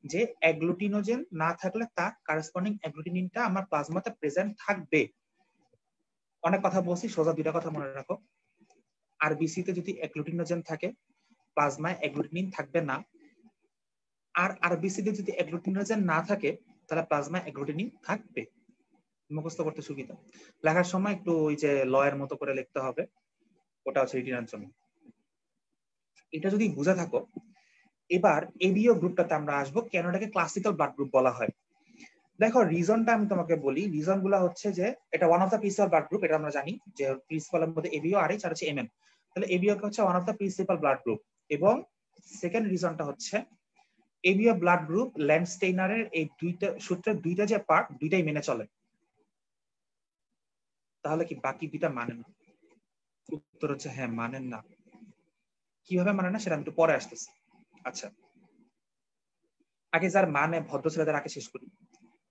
যে অ্যাগ্লুটিনোজেন না থাকলে তার কারেসপন্ডিং অ্যাগ্লুটিনিনটা আমার প্লাজমাতে প্রেজেন্ট থাকবে। অনেক কথা বলছি, সোজা দুইটা কথা মনে রাখো। আরবিসি তে যদি অ্যাগ্লুটিনোজেন থাকে প্লাজমায় অ্যাগ্লুটিনিন থাকবে না আর আরবিসি তে যদি অ্যাগ্লুটিনোজেন না থাকে, তাহলে প্লাজমা অ্যাগ্লুটিনিন থাকবে। মুখস্থ করতে সুবিধা। লেখার সময় একটু ওই যে লয়ের মতো করে লিখতে হবে। ওটা হচ্ছে রিটিনার জন্য এটা যদি বুঝে থাকো, এবার এবিও গ্রুপটাতে আমরা আসব, কেন এটাকে ক্লাসিক্যাল ব্লাড গ্রুপ বলা হয়? দেখো রিজনটা আমি তোমাকে বলি। রিজনগুলা হচ্ছে যে, এটা one of the principal blood group এটা আমরা জানি যে প্রিন্সিপালের মধ্যে এবিও আর এইচ আর হচ্ছে এমএন তাহলে এবিও হচ্ছে one of the principal blood group এবং সেকেন্ড রিজনটা হচ্ছে এবিও ব্লাড গ্রুপ ল্যান্ডস্টেইনারের এই দুইটা সূত্রের দুইটা যে পার্ট দুইটাই মেনে চলে। তাহলে কি বাকি দুইটা মানে না? উত্তর হচ্ছে হ্যাঁ মানেন না। কীভাবে মানে না, সেটা আমি একটু পরে আসতেছি। আচ্ছা। আগে যার মানে ভদ্র ছেলেদের আগে শেষ করি।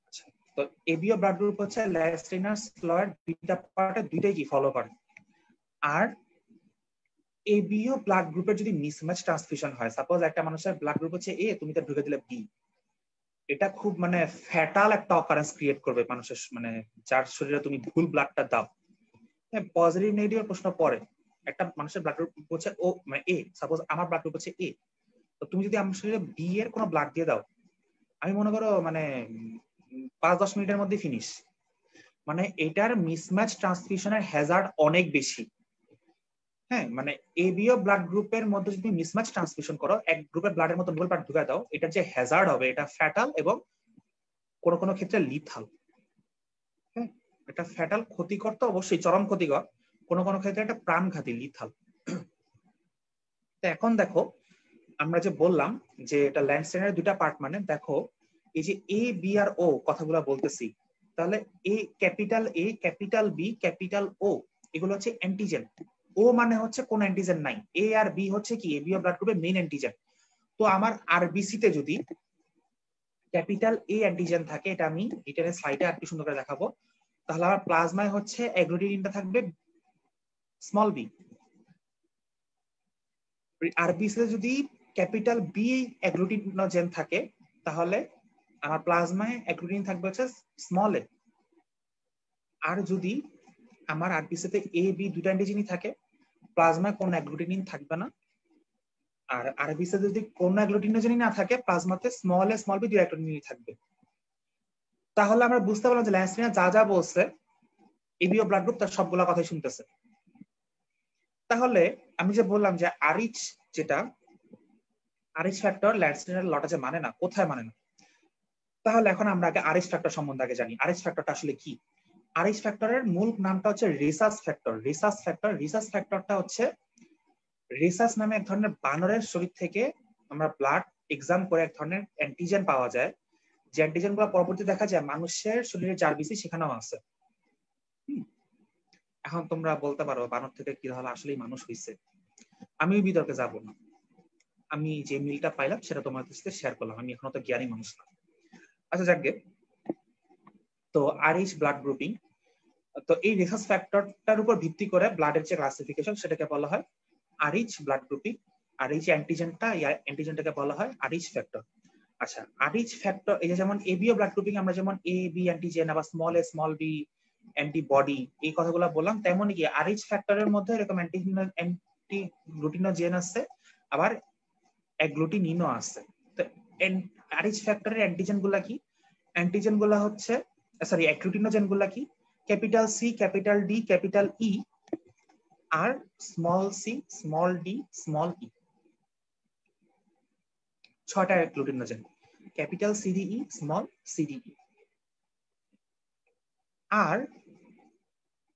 আচ্ছা তো এবিও ব্লাড গ্রুপ হচ্ছে ল্যাস্টেনার স্লয়ের দুইটা পার্টে দুইটাই কি ফলো করে। আর এবিও ব্লাড গ্রুপের যদি মিসম্যাচ ট্রান্সফিউশন হয় সাপোজ একটা মানুষের ব্লাড গ্রুপ হচ্ছে এ তুমি তার ঢুকে দিলে বি এটা খুব মানে ফ্যাটাল একটা অকারেন্স ক্রিয়েট করবে মানুষের মানে যার শরীরে তুমি ভুল ব্লাডটা দাও। হ্যাঁ পজিটিভ নেগেটিভ প্রশ্ন পরে। একটা মানুষের ব্লাড গ্রুপ হচ্ছে ও মানে এ সাপোজ আমার ব্লাড গ্রুপ হচ্ছে এ তো তুমি যদি আমার শরীরে বি এর কোনো ব্লাড দিয়ে দাও, আমি মনে করো মানে পাঁচ, দশ মিনিটের মধ্যে ফিনিশ মানে এটার মিসম্যাচ ট্রান্সফিউশনের হ্যাজার্ড অনেক বেশি। হ্যাঁ মানে এবিও ব্লাড গ্রুপের মধ্যে যদি মিসম্যাচ ট্রান্সমিশন করো, এক গ্রুপের ব্লাডের মধ্যে নতুন ব্লাড ঢুকায় দাও, এটা যে হ্যাজার্ড হবে, এটা ফ্যাটাল এবং কোন কোন ক্ষেত্রে লিথাল হ্যাঁ এটা ফ্যাটাল ক্ষতিকর তো অবশ্যই, চরম ক্ষতিকর। কোন কোন ক্ষেত্রে এটা প্রাণঘাতী লিথাল এখন দেখো, আমরা যে বললাম যে এটা ল্যান্ডস্টেনের দুটা পার্ট মানে দেখো, এই যে এ বি আর ও কথাগুলো বলতেছি, তাহলে A capital A capital B capital O এগুলো হচ্ছে অ্যান্টিজেন ও মানে হচ্ছে কোন অ্যান্টিজেন নাই। এ আর বি হচ্ছে কি? এ বি ব্লাড গ্রুপের মেইন অ্যান্টিজেন তো আমার আরবিসি তে যদি ক্যাপিটাল এ অ্যান্টিজেন থাকে, এটা আমি ডিটেইলে স্লাইডে আর কি সুন্দর করে দেখাবো। তাহলে আমার প্লাজমায় হচ্ছে অ্যাগ্লোটিনিনটা থাকবে স্মল বি আরবিসি তে যদি ক্যাপিটাল বি অ্যাগ্লুটিনোজেন থাকে, তাহলে আমার প্লাজমায় অ্যাগ্লুটিন থাকবে হচ্ছে স্মল এ আর যদি আমার আরবিসি তে এ বি দুটা অ্যান্টিজেনই থাকে প্লাজমায় কোন অ্যাগ্লুটিনিন থাকবে না। আর আরবিসি যদি কোন অ্যাগ্লুটিনোজেনই না থাকে, প্লাজমাতে স্মল এ স্মল বি দুই থাকবে। তাহলে আমরা বুঝতে পারলাম যে ল্যান্সিনা যা যা বলছে এবিও ব্লাড গ্রুপ তার সবগুলা কথাই শুনতেছে। তাহলে আমি যে বললাম যে আরিচ যেটা আরিচ ফ্যাক্টর ল্যান্সিনার লটা যে মানে না, কোথায় মানে না? তাহলে এখন আমরা আগে আরিচ ফ্যাক্টর সম্বন্ধে আগে জানি। আরিচ ফ্যাক্টরটা আসলে কি? আরএইচ ফ্যাক্টরের মূল নামটা হচ্ছে research factor research factor Rhesus ফ্যাক্টরটা হচ্ছে রিসার্চ নামে এক ধরনের বানরের শরীর থেকে আমরা ব্লাড এক্সাম করে এক ধরনের অ্যান্টিজেন পাওয়া যায়। যে অ্যান্টিজেনগুলো পরবর্তী দেখা যায় মানুষের শরীরে যার বেশি সেখানেও আছে। এখন তোমরা বলতে পারো বানর থেকে কি তাহলে আসলেই মানুষ হয়েছে আমি ওই বিতর্কে যাব না। আমি যে মিলটা পাইলাম সেটা তোমাদের সাথে শেয়ার করলাম। আমি এখনও তো জ্ঞানী মানুষ না। আচ্ছা যাকে তো আরএইচ ব্লাড গ্রুপিং তো এই রেসাস ফ্যাক্টরটার উপর ভিত্তি করে ব্লাডের যে ক্লাসিফিকেশন সেটাকে বলা হয় আরিচ ব্লাড গ্রুপিং আর এই যে অ্যান্টিজেনটা অ্যান্টিজেনটাকে বলা হয় আরিচ ফ্যাক্টর আচ্ছা আরিচ ফ্যাক্টর এই যে যেমন এবিও ব্লাড গ্রুপিং আমরা যেমন এ বি অ্যান্টিজেন আবার small a small b antibody এই কথাগুলো বললাম, তেমনই কি আরিচ ফ্যাক্টরের মধ্যে এরকম অ্যান্টি গ্লুটিনোজেন আছে আবার অ্যাগ্লুটিনিনও আছে তো আরিচ ফ্যাক্টরের অ্যান্টিজেনগুলা কি? অ্যান্টিজেনগুলা হচ্ছে সরি অ্যাগ্লুটিনোজেনগুলা কি? Capital C capital D capital E আর small C small D small E ছটা agglutinogen capital C D E small C D E আর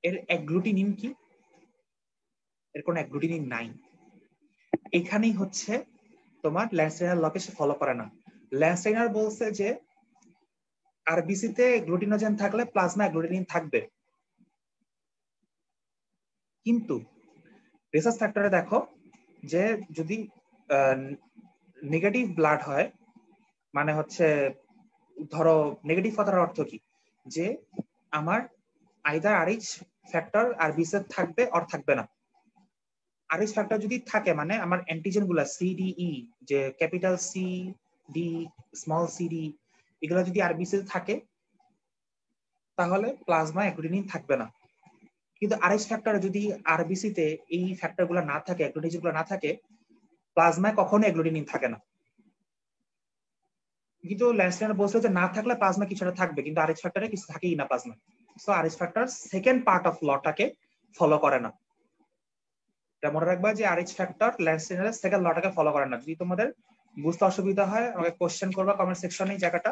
এর অ্যাগ্লুটিনিন কি? এর কোন অ্যাগ্লুটিনিন নাই। এখানেই হচ্ছে তোমার ল্যান্সটাইনার লকে সে ফলো করে না। ল্যান্সটাইনার বলছে যে আরবিসিতে গ্লুটিনোজেন থাকলে প্লাজমা গ্লুটিনিন থাকবে। কিন্তু রিসার্চ ফ্যাক্টরে দেখো যে যদি নেগেটিভ ব্লাড হয় মানে হচ্ছে, ধরো নেগেটিভ কথার অর্থ কি? যে আমার আইদার আরইচ ফ্যাক্টর আর বিসের থাকবে অর থাকবে না। আরইচ ফ্যাক্টর যদি থাকে মানে আমার অ্যান্টিজেনগুলা সিডিই যে capital C D small CD এগুলো যদি আরবিসি থাকে, তাহলে প্লাজমা অ্যাগ্লুটিনিন থাকবে না। কিন্তু আরএস ফ্যাক্টর যদি আরবিসিতে এই ফ্যাক্টরগুলো না থাকে অ্যাগ্লুটিনিনগুলো না থাকে প্লাজমায় কখনো অ্যাগ্লুটিনিন থাকে না। কিন্তু ল্যান্সলাইনার বলছিল যে না থাকলে প্লাজমা কিছুটা থাকবে, কিন্তু আরএস ফ্যাক্টরে কিছু থাকেই না plasma so Rh factor second part of লটাকে follow করে না। এটা মনে রাখবা যে আরএইচ ফ্যাক্টর ল্যান্সলাইনারের সেকেন্ড লটাকে ফলো করে না। যদি তোমাদের বুঝতে অসুবিধা হয়, আমাকে কোশ্চেন করবা কমেন্ট সেকশনে জায়গাটা।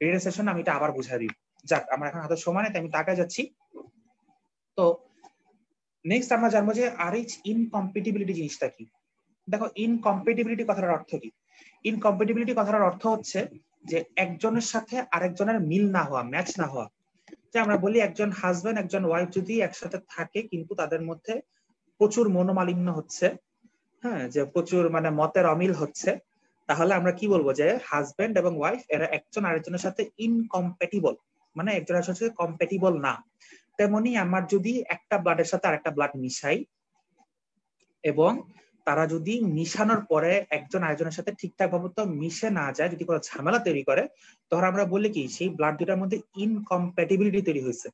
রিডার সেশন আমি এটা আবার বুঝাই দিই যাক, আমার এখন হাতে সময় নেই আমি তাকায় যাচ্ছি। তো নেক্সট আমরা জানব যে আরএইচ ইনকম্পিটিবিলিটি জিনিসটা কি? দেখো ইনকম্পিটিবিলিটি কথাটার অর্থ কি? ইনকম্পিটিবিলিটি কথাটার অর্থ হচ্ছে যে একজনের সাথে আরেকজনের মিল না হওয়া ম্যাচ না হওয়া। যে আমরা বলি একজন হাজবেন্ড একজন ওয়াইফ যদি একসাথে থাকে, কিন্তু তাদের মধ্যে প্রচুর মনোমালিন্য হচ্ছে হ্যাঁ যে প্রচুর মানে মতের অমিল হচ্ছে তাহলে আমরা কি বলব যে হাজবেন্ড এবং ওয়াইফ এরা একজন আরেকজনের সাথে ইনকম্প্যাটিবল মানে একজন আরেকজনের সাথে কম্প্যাটিবল না। তেমনি আমার যদি একটা ব্লাডের সাথে আরেকটা ব্লাড মিশাই এবং তারা যদি মিশানোর পরে একজন আরেকজনের সাথে ঠিকঠাক ভাবে তো মিশে না যায়, যদি কোনো ঝামেলা তৈরি করে, তখন আমরা বলি কি, সেই ব্লাড দুটার মধ্যে ইনকম্প্যাটিবিলিটি তৈরি হয়েছে।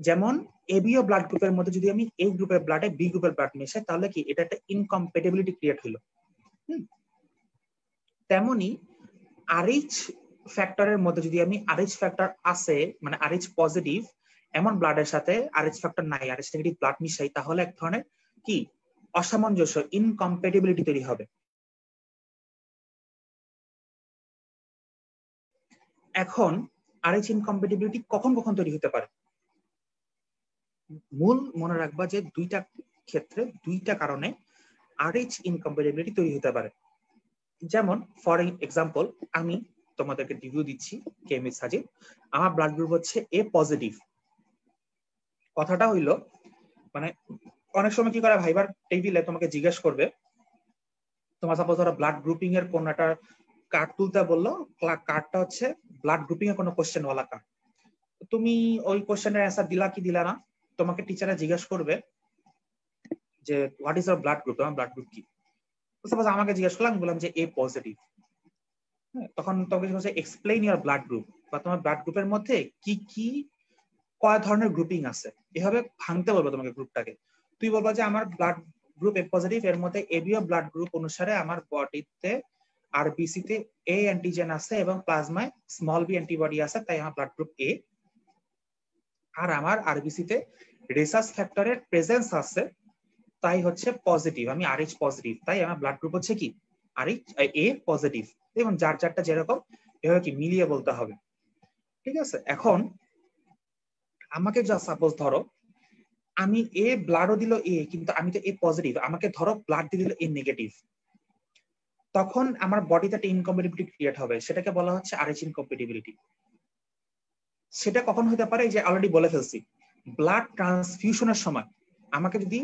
যেমন এবিও ব্লাড গ্রুপের মধ্যে যদি আমি এই গ্রুপের ব্লাডে বি গ্রুপের ব্লাড মেশাই, তাহলে কি, এটা একটা ইনকম্প্যাটিবিলিটি ক্রিয়েট হলো। তেমনি আরএইচ ফ্যাক্টরের মধ্যে যদি আমি আরএইচ ফ্যাক্টর আছে মানে আরএইচ পজিটিভ এমন ব্লাডের সাথে আরএইচ ফ্যাক্টর নাই আরএইচ নেগেটিভ ব্লাড মিশাই, তাহলে এক ধরনের কি? অসামঞ্জস্য ইনকম্পেটিবিলিটি তৈরি হবে। এখন আরএইচ ইনকম্পেটিবিলিটি কখন কখন তৈরি হতে পারে? মূল মনে রাখবা যে দুইটা ক্ষেত্রে, দুইটা কারণে আরএইচ ইনকম্পেটিবিলিটি তৈরি হতে পারে। যেমন ফর এক্সাম্পল আমি তোমাদেরকে রিভিউ দিচ্ছি কেমিস সাজিদ আমার ব্লাড গ্রুপ হচ্ছে এ পজিটিভ কথাটা হইল মানে অনেক সময় কি করে, ভাইবার টেবিলে তোমাকে জিজ্ঞেস করবে, তোমার সাপোজ ধরো ব্লাড গ্রুপিং এর কোন একটা কার্ড তুলতে বলল কার্ডটা হচ্ছে ব্লাড গ্রুপিং এর কোনো কোশ্চেন ওয়ালা কার্ড তুমি ওই কোশ্চেনের অ্যান্সার দিলা কি দিলা না? তোমাকে টিচাররা জিজ্ঞেস করবে যে what is your blood group তোমার ব্লাড গ্রুপ কি? সাপোজ আমাকে জিজ্ঞেস করলাম বললাম যে এ পজিটিভ তখন তোমাকে বলছে এক্সপ্লেইন ইউর ব্লাড গ্রুপ বা তোমার ব্লাড গ্রুপের মধ্যে কি কি, কয় ধরনের গ্রুপিং আছে? এভাবে ভাঙতে বলব তোমাকে গ্রুপটাকে তুই বলবা যে আমার ব্লাড গ্রুপ এ পজিটিভ এর মধ্যে এবিও ব্লাড গ্রুপ অনুসারে আমার বডিতে আর বিসিতে এ অ্যান্টিজেন আছে এবং প্লাজমায় স্মল বি অ্যান্টিবডি আছে, তাই আমার ব্লাড গ্রুপ এ আর আমার আরবিসিতে রেসাস ফ্যাক্টরের প্রেজেন্স আছে তাই হচ্ছে পজিটিভ আমি আরএইচ পজিটিভ তাই আমার ব্লাড গ্রুপ হচ্ছে কি? আর আরএইচ এ পজিটিভ এবং যার যারটা যেরকম, এভাবে কি মিলিয়ে বলতে হবে। ঠিক আছে? এখন আমাকে যা সাপোজ ধরো, আমি এ ব্লাডও দিল এ কিন্তু আমি তো এ পজিটিভ আমাকে ধরো ব্লাড দিয়ে দিল এ নেগেটিভ তখন আমার বডিতে একটা ইনকম্পেটিবিলিটি ক্রিয়েট হবে, সেটাকে বলা হচ্ছে আরএইচ ইনকম্পেটিবিলিটি সেটা কখন হতে পারে? যে অলরেডি বলে ফেলছি। ব্লাড ট্রান্সফিউশনের সময়, আমাকে যদি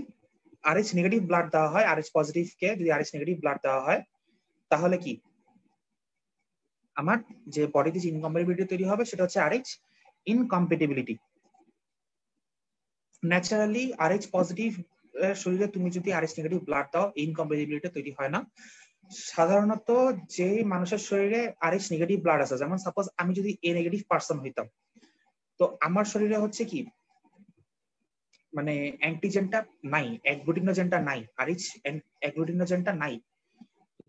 আরএইচ নেগেটিভ ব্লাড দেওয়া হয় আরএইচ পজিটিভ কে যদি আরএইচ নেগেটিভ ব্লাড দেওয়া হয়, তাহলে কি? আমার যে বডিতে যে ইনকম্পেটিবিলিটি তৈরি হবে, সেটা হচ্ছে Rh incompatibility naturally Rh positive শরীরে তুমি যদি আরএইচ নেগেটিভ ব্লাড দাও ইনকম্পেটিবিলিটি তৈরি হয় না। সাধারণত যে মানুষের শরীরে আরএইচ নেগেটিভ ব্লাড আছে, যেমন সাপোজ আমি যদি এ নেগেটিভ পার্সন হইতাম, তো আমার শরীরে হচ্ছে কি? মানে অ্যান্টিজেনটা নাই অ্যাগ্লুটিনোজেনটা নাই আরএইচ অ্যাগ্লুটিনোজেনটা নাই।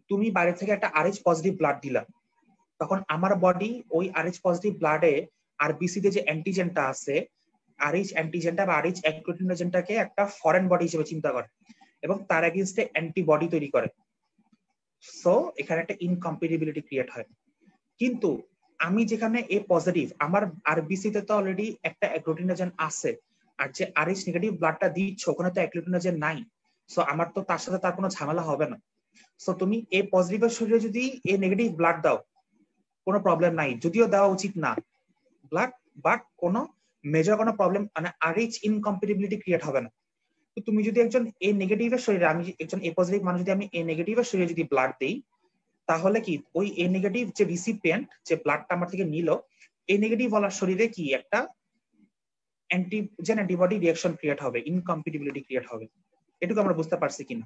তুমি বাইরে থেকে একটা আরএইচ পজিটিভ ব্লাড দিলা। তখন আমার বডি ওই আরএইচ পজিটিভ ব্লাডে আর বিসিতে যে অ্যান্টিজেনটা আছে আরএইচ অ্যান্টিজেনটা বা আরএইচ অ্যাগ্লুটিনোজেনটাকে একটা ফরেন বডি হিসেবে চিন্তা করে এবং তার এগেনস্টে অ্যান্টিবডি তৈরি করে। সো এখানে একটা ইনকম্পিটিবিলিটি ক্রিয়েট হয়। কিন্তু আমি যেখানে এ পজিটিভ আমার আরবিসিতে তো অলরেডি একটা অ্যাগ্লুটিনোজেন আছে। আর যে আরএইচ নেগেটিভ ব্লাডটা দিচ্ছ, ওখানে তো অ্যাগ্লুটিনোজেন নাই। সো আমার তো তার সাথে তার কোনো ঝামেলা হবে না। সো তুমি এ পজিটিভের শরীরে যদি এ নেগেটিভ ব্লাড দাও, কোনো প্রবলেম নাই। যদিও দেওয়া উচিত না ব্লাড বাট কোনো মেজর কোনো প্রবলেম মানে আরএইচ ইনকম্পিটিবিলিটি ক্রিয়েট হবে না। তো তুমি যদি একজন এ নেগেটিভের শরীরে, আমি একজন এ পজিটিভ মানুষ, যদি আমি এ নেগেটিভের শরীরে যদি ব্লাড দিই, তাহলে কি ওই এ নেগেটিভ যে রিসিপিয়েন্ট যে ব্লাডটা আমার থেকে নিল এ নেগেটিভ বলার শরীরে কি একটা অ্যান্টিজেন অ্যান্টিবডি রিয়াকশন ক্রিয়েট হবে ইনকম্পিটিবিলিটি ক্রিয়েট হবে। এটুকু আমরা বুঝতে পারছি কিনা।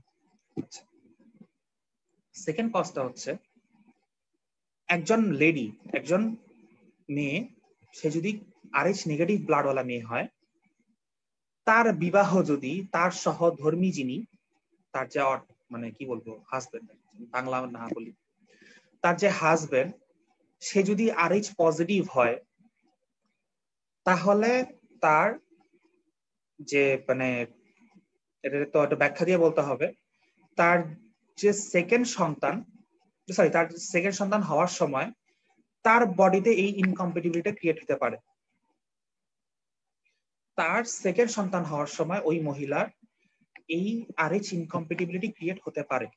সেকেন্ড কজটা হচ্ছে, একজন লেডি একজন মেয়ে, সে যদি আরএইচ নেগেটিভ ব্লাডওয়ালা মেয়ে হয়, তার বিবাহ যদি তার সহধর্মী যিনি, তার যে মানে কি বলব হাজবেন্ড বাংলা না বলি, তার যে হাজবেন্ড সে যদি আরএইচ পজিটিভ হয়, তাহলে তার যে মানে এটা তো একটা ব্যাখ্যা দিয়ে বলতে হবে। তার যে সেকেন্ড সন্তান সরি তার সেকেন্ড সন্তান হওয়ার সময় তার বডিতে এই ইনকম্পিটিবিলিটি ক্রিয়েট হতে পারে। তার সেকেন্ড সন্তান হওয়ার সময় ওই মহিলার এই আরএইচ ইনকম্পিটিবিলিটি ক্রিয়েট হতে পারে।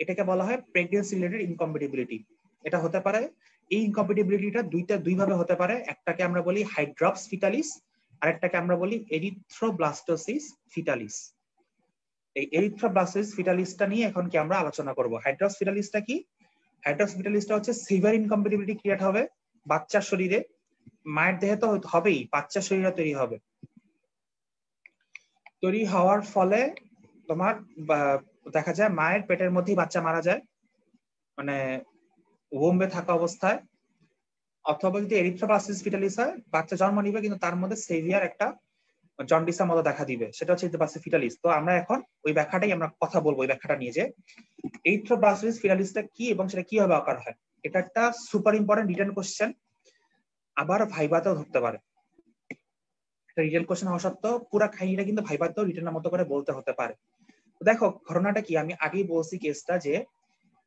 এটাকে বলা হয় প্রেগনেন্সি রিলেটেড ইনকম্পিটিবিলিটি এটা হতে পারে এই ইনকম্পিটিবিলিটিটা দুইটা দুই ভাবে হতে পারে। একটাকে আমরা বলি হাইড্রপস ফিটালিস আর একটাকে আমরা বলি এরিথ্রোব্লাস্টোসিস ফিটালিস এই এরিথ্রোব্লাস্টোসিস ফিটালিসটা নিয়ে এখন কি আমরা আলোচনা করব? হাইড্রপস ফিটালিসটা কি? হাইড্রপস ফিটালিসটা হচ্ছে সিভিয়ার ইনকম্পিটিবিলিটি ক্রিয়েট হবে বাচ্চার শরীরে। মায়ের দেহে তো হবেই, বাচ্চার শরীরে তৈরি হবে। তৈরি হওয়ার ফলে তোমার দেখা যায় মায়ের পেটের মধ্যেই বাচ্চা মারা যায়। মানে ওম্বে থাকা অবস্থায়, অথবা যদি এরিথ্রোপ্লাস্টিস ফিটালিস হয়, বাচ্চা জন্ম নিবে, কিন্তু তার মধ্যে সেভিয়ার একটা জন্ডিসের মতো দেখা দিবে। সেটা হচ্ছে এরিথ্রোপ্লাস্টিস ফিটালিস তো আমরা এখন ওই ব্যাখ্যাটাই আমরা কথা বলব, ওই ব্যাখ্যাটা নিয়ে যে এরিথ্রোপ্লাস্টিস ফিটালিসটা কি এবং সেটা কীভাবে আকার হয়। এটা একটা সুপার ইম্পর্টেন্ট রিটার্ন কোশ্চেন আবার ভাইবাতেও ধরতে পারে। রিটার্ন কোশ্চেন হওয়া সত্ত্বেও পুরো খাইনিটা কিন্তু ভাইবাতেও রিটার্নের মতো করে বলতে হতে পারে। দেখো, ঘটনাটা কি? আমি আগেই বলছি কেসটা যে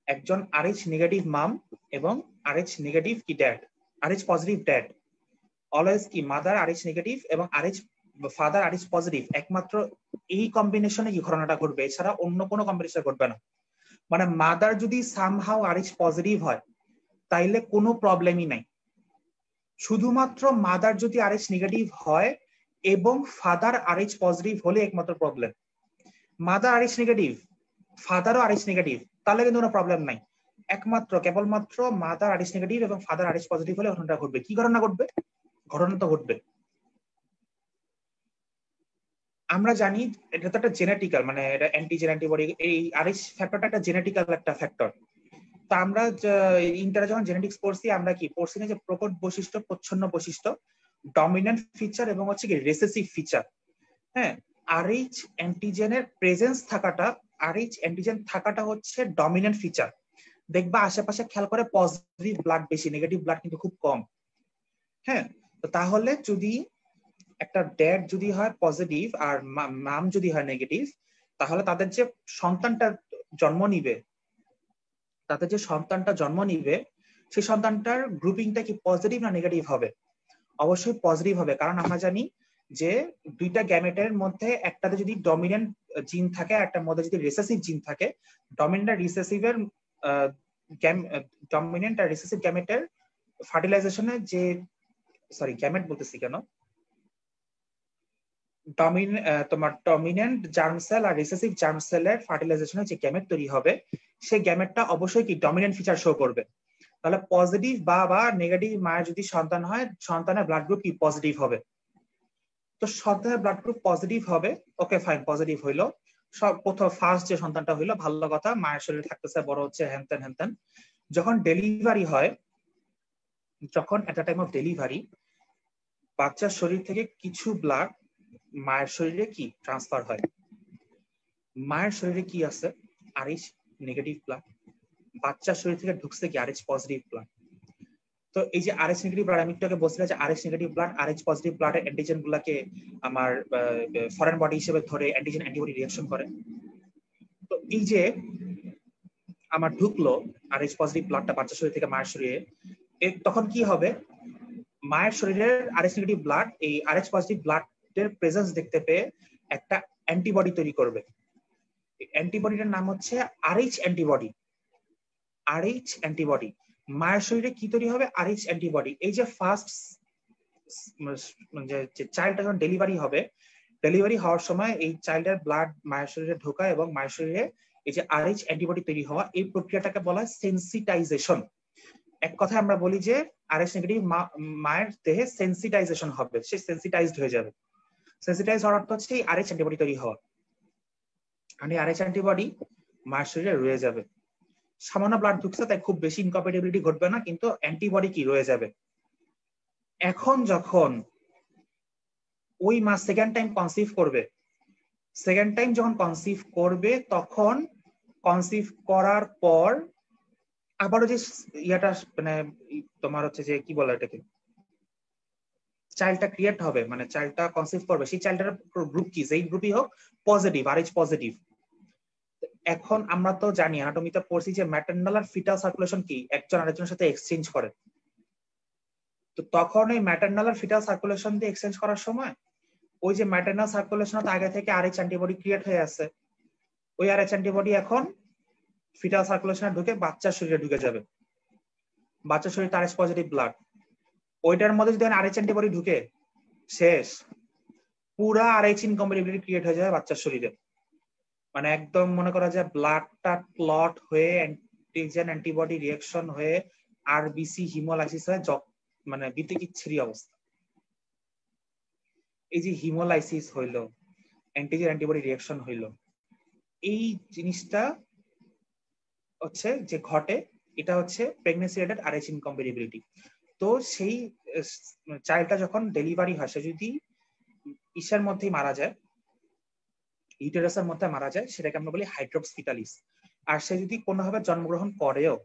একজন আরএইচ নেগেটিভ মাম এবং আরএইচ নেগেটিভ কি dad Rh positive dad always কি মাদার আরএইচ নেগেটিভ এবং আরএইচ ফাদার আরএইচ পজিটিভ একমাত্র এই কম্বিনেশনে কি ঘটনাটা ঘটবে এছাড়া অন্য কোনো কম্বিনেশন ঘটবে না মানে মাদার যদি সামহাও আরএইচ পজিটিভ হয় তাইলে কোনো প্রবলেমই নাই শুধুমাত্র মাদার যদি আরএইচ নেগেটিভ হয় এবং ফাদার আরএইচ পজিটিভ হলে একমাত্র প্রবলেম মাদার আরএইচ নেগেটিভ ফাদারও আরএইচ নেগেটিভ তাহলে কিন্তু কোনো প্রবলেম নাই। একমাত্র, কেবলমাত্র মাদার আরএইচ নেগেটিভ এবং ফাদার আরএইচ পজিটিভ হলে ঘটনাটা ঘটবে। কি ঘটনা ঘটবে? ঘটনা তো ঘটবে। আমরা জানি এটা তো একটা জেনেটিক্যাল মানে এটা অ্যান্টিজেন অ্যান্টিবডি এই আরএইচ ফ্যাক্টরটা একটা জেনেটিক্যাল একটা ফ্যাক্টর তো আমরা ইন্টারে যখন জেনেটিক্স পড়ছি, আমরা কি? পড়ছি না যে প্রকট বৈশিষ্ট্য, প্রচ্ছন্ন বৈশিষ্ট্য ডমিনেন্ট ফিচার এবং হচ্ছে কি রেসেসিভ ফিচার হ্যাঁ আরএইচ অ্যান্টিজেনের প্রেজেন্স থাকাটা আরএইচ অ্যান্টিজেন থাকাটা হচ্ছে ডমিনেন্ট ফিচার দেখবা আশেপাশে খেয়াল করে পজিটিভ ব্লাড বেশি নেগেটিভ ব্লাড কিন্তু খুব কম। হ্যাঁ তো তাহলে যদি একটা ড্যাড যদি হয় পজিটিভ আর মাম যদি হয় নেগেটিভ তাহলে তাদের যে সন্তানটা জন্ম নিবে, তাদের যে সন্তানটা জন্ম নিবে, সেই সন্তানটার গ্রুপিংটা কি পজিটিভ না নেগেটিভ হবে? অবশ্যই পজিটিভ হবে। কারণ আমরা জানি যে দুইটা গ্যামেটের মধ্যে একটাতে যদি ডমিনেন্ট জিন থাকে একটার মধ্যে যদি রিসেসিভ জিন থাকে ডমিনেন্ট আর রিসেসিভের ডমিনেন্ট আর রিসেসিভ গ্যামেটের ফার্টিলাইজেশনে যে সরি গ্যামেট বলতেছি কেন? ডমিন তোমার ডমিনেন্ট জার্ম সেল আর রিসেসিভ জার্ম সেলের ফার্টিলাইজেশনে যে গ্যামেট তৈরি হবে, সেই গ্যামেটটা অবশ্যই কি ডমিনেন্ট ফিচার শো করবে? তাহলে পজিটিভ বা বা নেগেটিভ মায়ের যদি সন্তান হয়, সন্তানের ব্লাড গ্রুপ কি পজিটিভ হবে? তো সন্তানের ব্লাড গ্রুপ পজিটিভ হবে ওকে ফাইন পজিটিভ হইল। প্রথম ফার্স্ট যে সন্তানটা হইল, ভালো কথা, মায়ের শরীরে থাকতেছে, বড় হচ্ছে হ্যানতেন হ্যানতেন যখন ডেলিভারি হয়, যখন এট টাইম অফ ডেলিভারি বাচ্চার শরীর থেকে কিছু ব্লাড মায়ের শরীরে কি? ট্রান্সফার হয়। মায়ের শরীরে কি আছে? আরএইচ নেগেটিভ ব্লাড বাচ্চার শরীর থেকে ঢুকছে কি? আরএইচ পজিটিভ ব্লাড তো এই যে আরএইচ নেগেটিভ ব্লাড আমি একটু আগে বলছিলাম যে Rh negative blood Rh positive ব্লাডের অ্যান্টিজেন গুলাকে আমার ফরেন বডি হিসেবে ধরে অ্যান্টিজেন অ্যান্টিবডি রিঅ্যাকশন করে। তো এই যে আমার ঢুকলো আরএইচ পজিটিভ ব্লাডটা বাচ্চা শরীর থেকে মায়ের শরীরে তখন কি হবে? মায়ের শরীরের আরএইচ নেগেটিভ ব্লাড এই আরএইচ পজিটিভ ব্লাডের প্রেজেন্স দেখতে পেয়ে একটা অ্যান্টিবডি তৈরি করবে। অ্যান্টিবডিটার নাম হচ্ছে আরএইচ অ্যান্টিবডি আরএইচ অ্যান্টিবডি মায়ের শরীরে কি তৈরি হবে? আরএইচ অ্যান্টিবডি এই যে ফার্স্ট যে চাইল্ড যখন ডেলিভারি হবে ডেলিভারি হওয়ার সময় এই চাইল্ডের ব্লাড মায়ের শরীরে ঢোকা এবং মায়ের শরীরে এই যে আরএইচ অ্যান্টিবডি তৈরি হওয়া, এই প্রক্রিয়াটাকে বলা হয় সেন্সিটাইজেশন এক কথায় আমরা বলি যে আরএইচ নেগেটিভ মায়ের দেহে সেন্সিটাইজেশন হবে, সে সেন্সিটাইজড হয়ে যাবে। সেন্সিটাইজ হওয়ার অর্থ হচ্ছে এই আরএইচ অ্যান্টিবডি তৈরি হওয়া। আর এই আরএইচ অ্যান্টিবডি মায়ের শরীরে রয়ে যাবে। সামান্য ব্লাড ঢুকছে তাই খুব বেশি ইনকম্পেটেবিলিটি ঘটবে না, কিন্তু অ্যান্টিবডি কি রয়ে যাবে? এখন যখন ওই মা সেকেন্ড টাইম কনসিভ করবে সেকেন্ড টাইম যখন কনসিভ করবে, তখন কনসিভ করার পর আবারও যে ইয়াটা মানে তোমার হচ্ছে যে কি বলে এটাকে চাইল্ডটা ক্রিয়েট হবে মানে চাইল্ডটা কনসিভ করবে, সেই চাইল্ডটার গ্রুপ কি? যেই গ্রুপই হোক পজিটিভ আর এইচ পজিটিভ এখন আমরা তো জানি অ্যানাটমিতে পড়ছি যে ম্যাটার্নাল আর ফিটাল সার্কুলেশন কি? একজন আরেকজনের সাথে এক্সচেঞ্জ করে। তো তখন এই ম্যাটার্নাল আর ফিটাল সার্কুলেশন দিয়ে এক্সচেঞ্জ করার সময়, ওই যে ম্যাটার্নাল সার্কুলেশন আগে থেকে আরএইচ অ্যান্টিবডি ক্রিয়েট হয়ে আছে। ওই আরএইচ অ্যান্টিবডি এখন ফিটাল সার্কুলেশনে ঢুকে বাচ্চার শরীরে ঢুকে যাবে। বাচ্চার শরীরে আরএইচ পজিটিভ ব্লাড ওইটার মধ্যে যদি আরএইচ অ্যান্টিবডি ঢুকে, শেষ, পুরা আরএইচ ইনকম্পেটিবিলিটি ক্রিয়েট হয়ে যাবে বাচ্চার শরীরে। মানে একদম মনে করা যায় ব্লাডটা ক্লট হয়ে অ্যান্টিজেন অ্যান্টিবডি রিয়াকশন হয়ে আরবিসি হিমোলাইসিস হয়ে মানে বিতিকিচ্ছিরি অবস্থা। এই যে হিমোলাইসিস হইল অ্যান্টিজেন অ্যান্টিবডি রিয়াকশন হইল, এই জিনিসটা হচ্ছে যে ঘটে, এটা হচ্ছে প্রেগনেন্সি রিলেটেড আরএইচ ইনকম্পেটিবিলিটি তো সেই চাইল্ডটা যখন ডেলিভারি হয়, সে যদি ইসের মধ্যেই মারা যায় ইউটেরাসের মধ্যে মারা যায়, সেটাকে আমরা বলি হাইড্রোপফিটালিস আর সে যদি কোনোভাবে জন্মগ্রহণ করেও,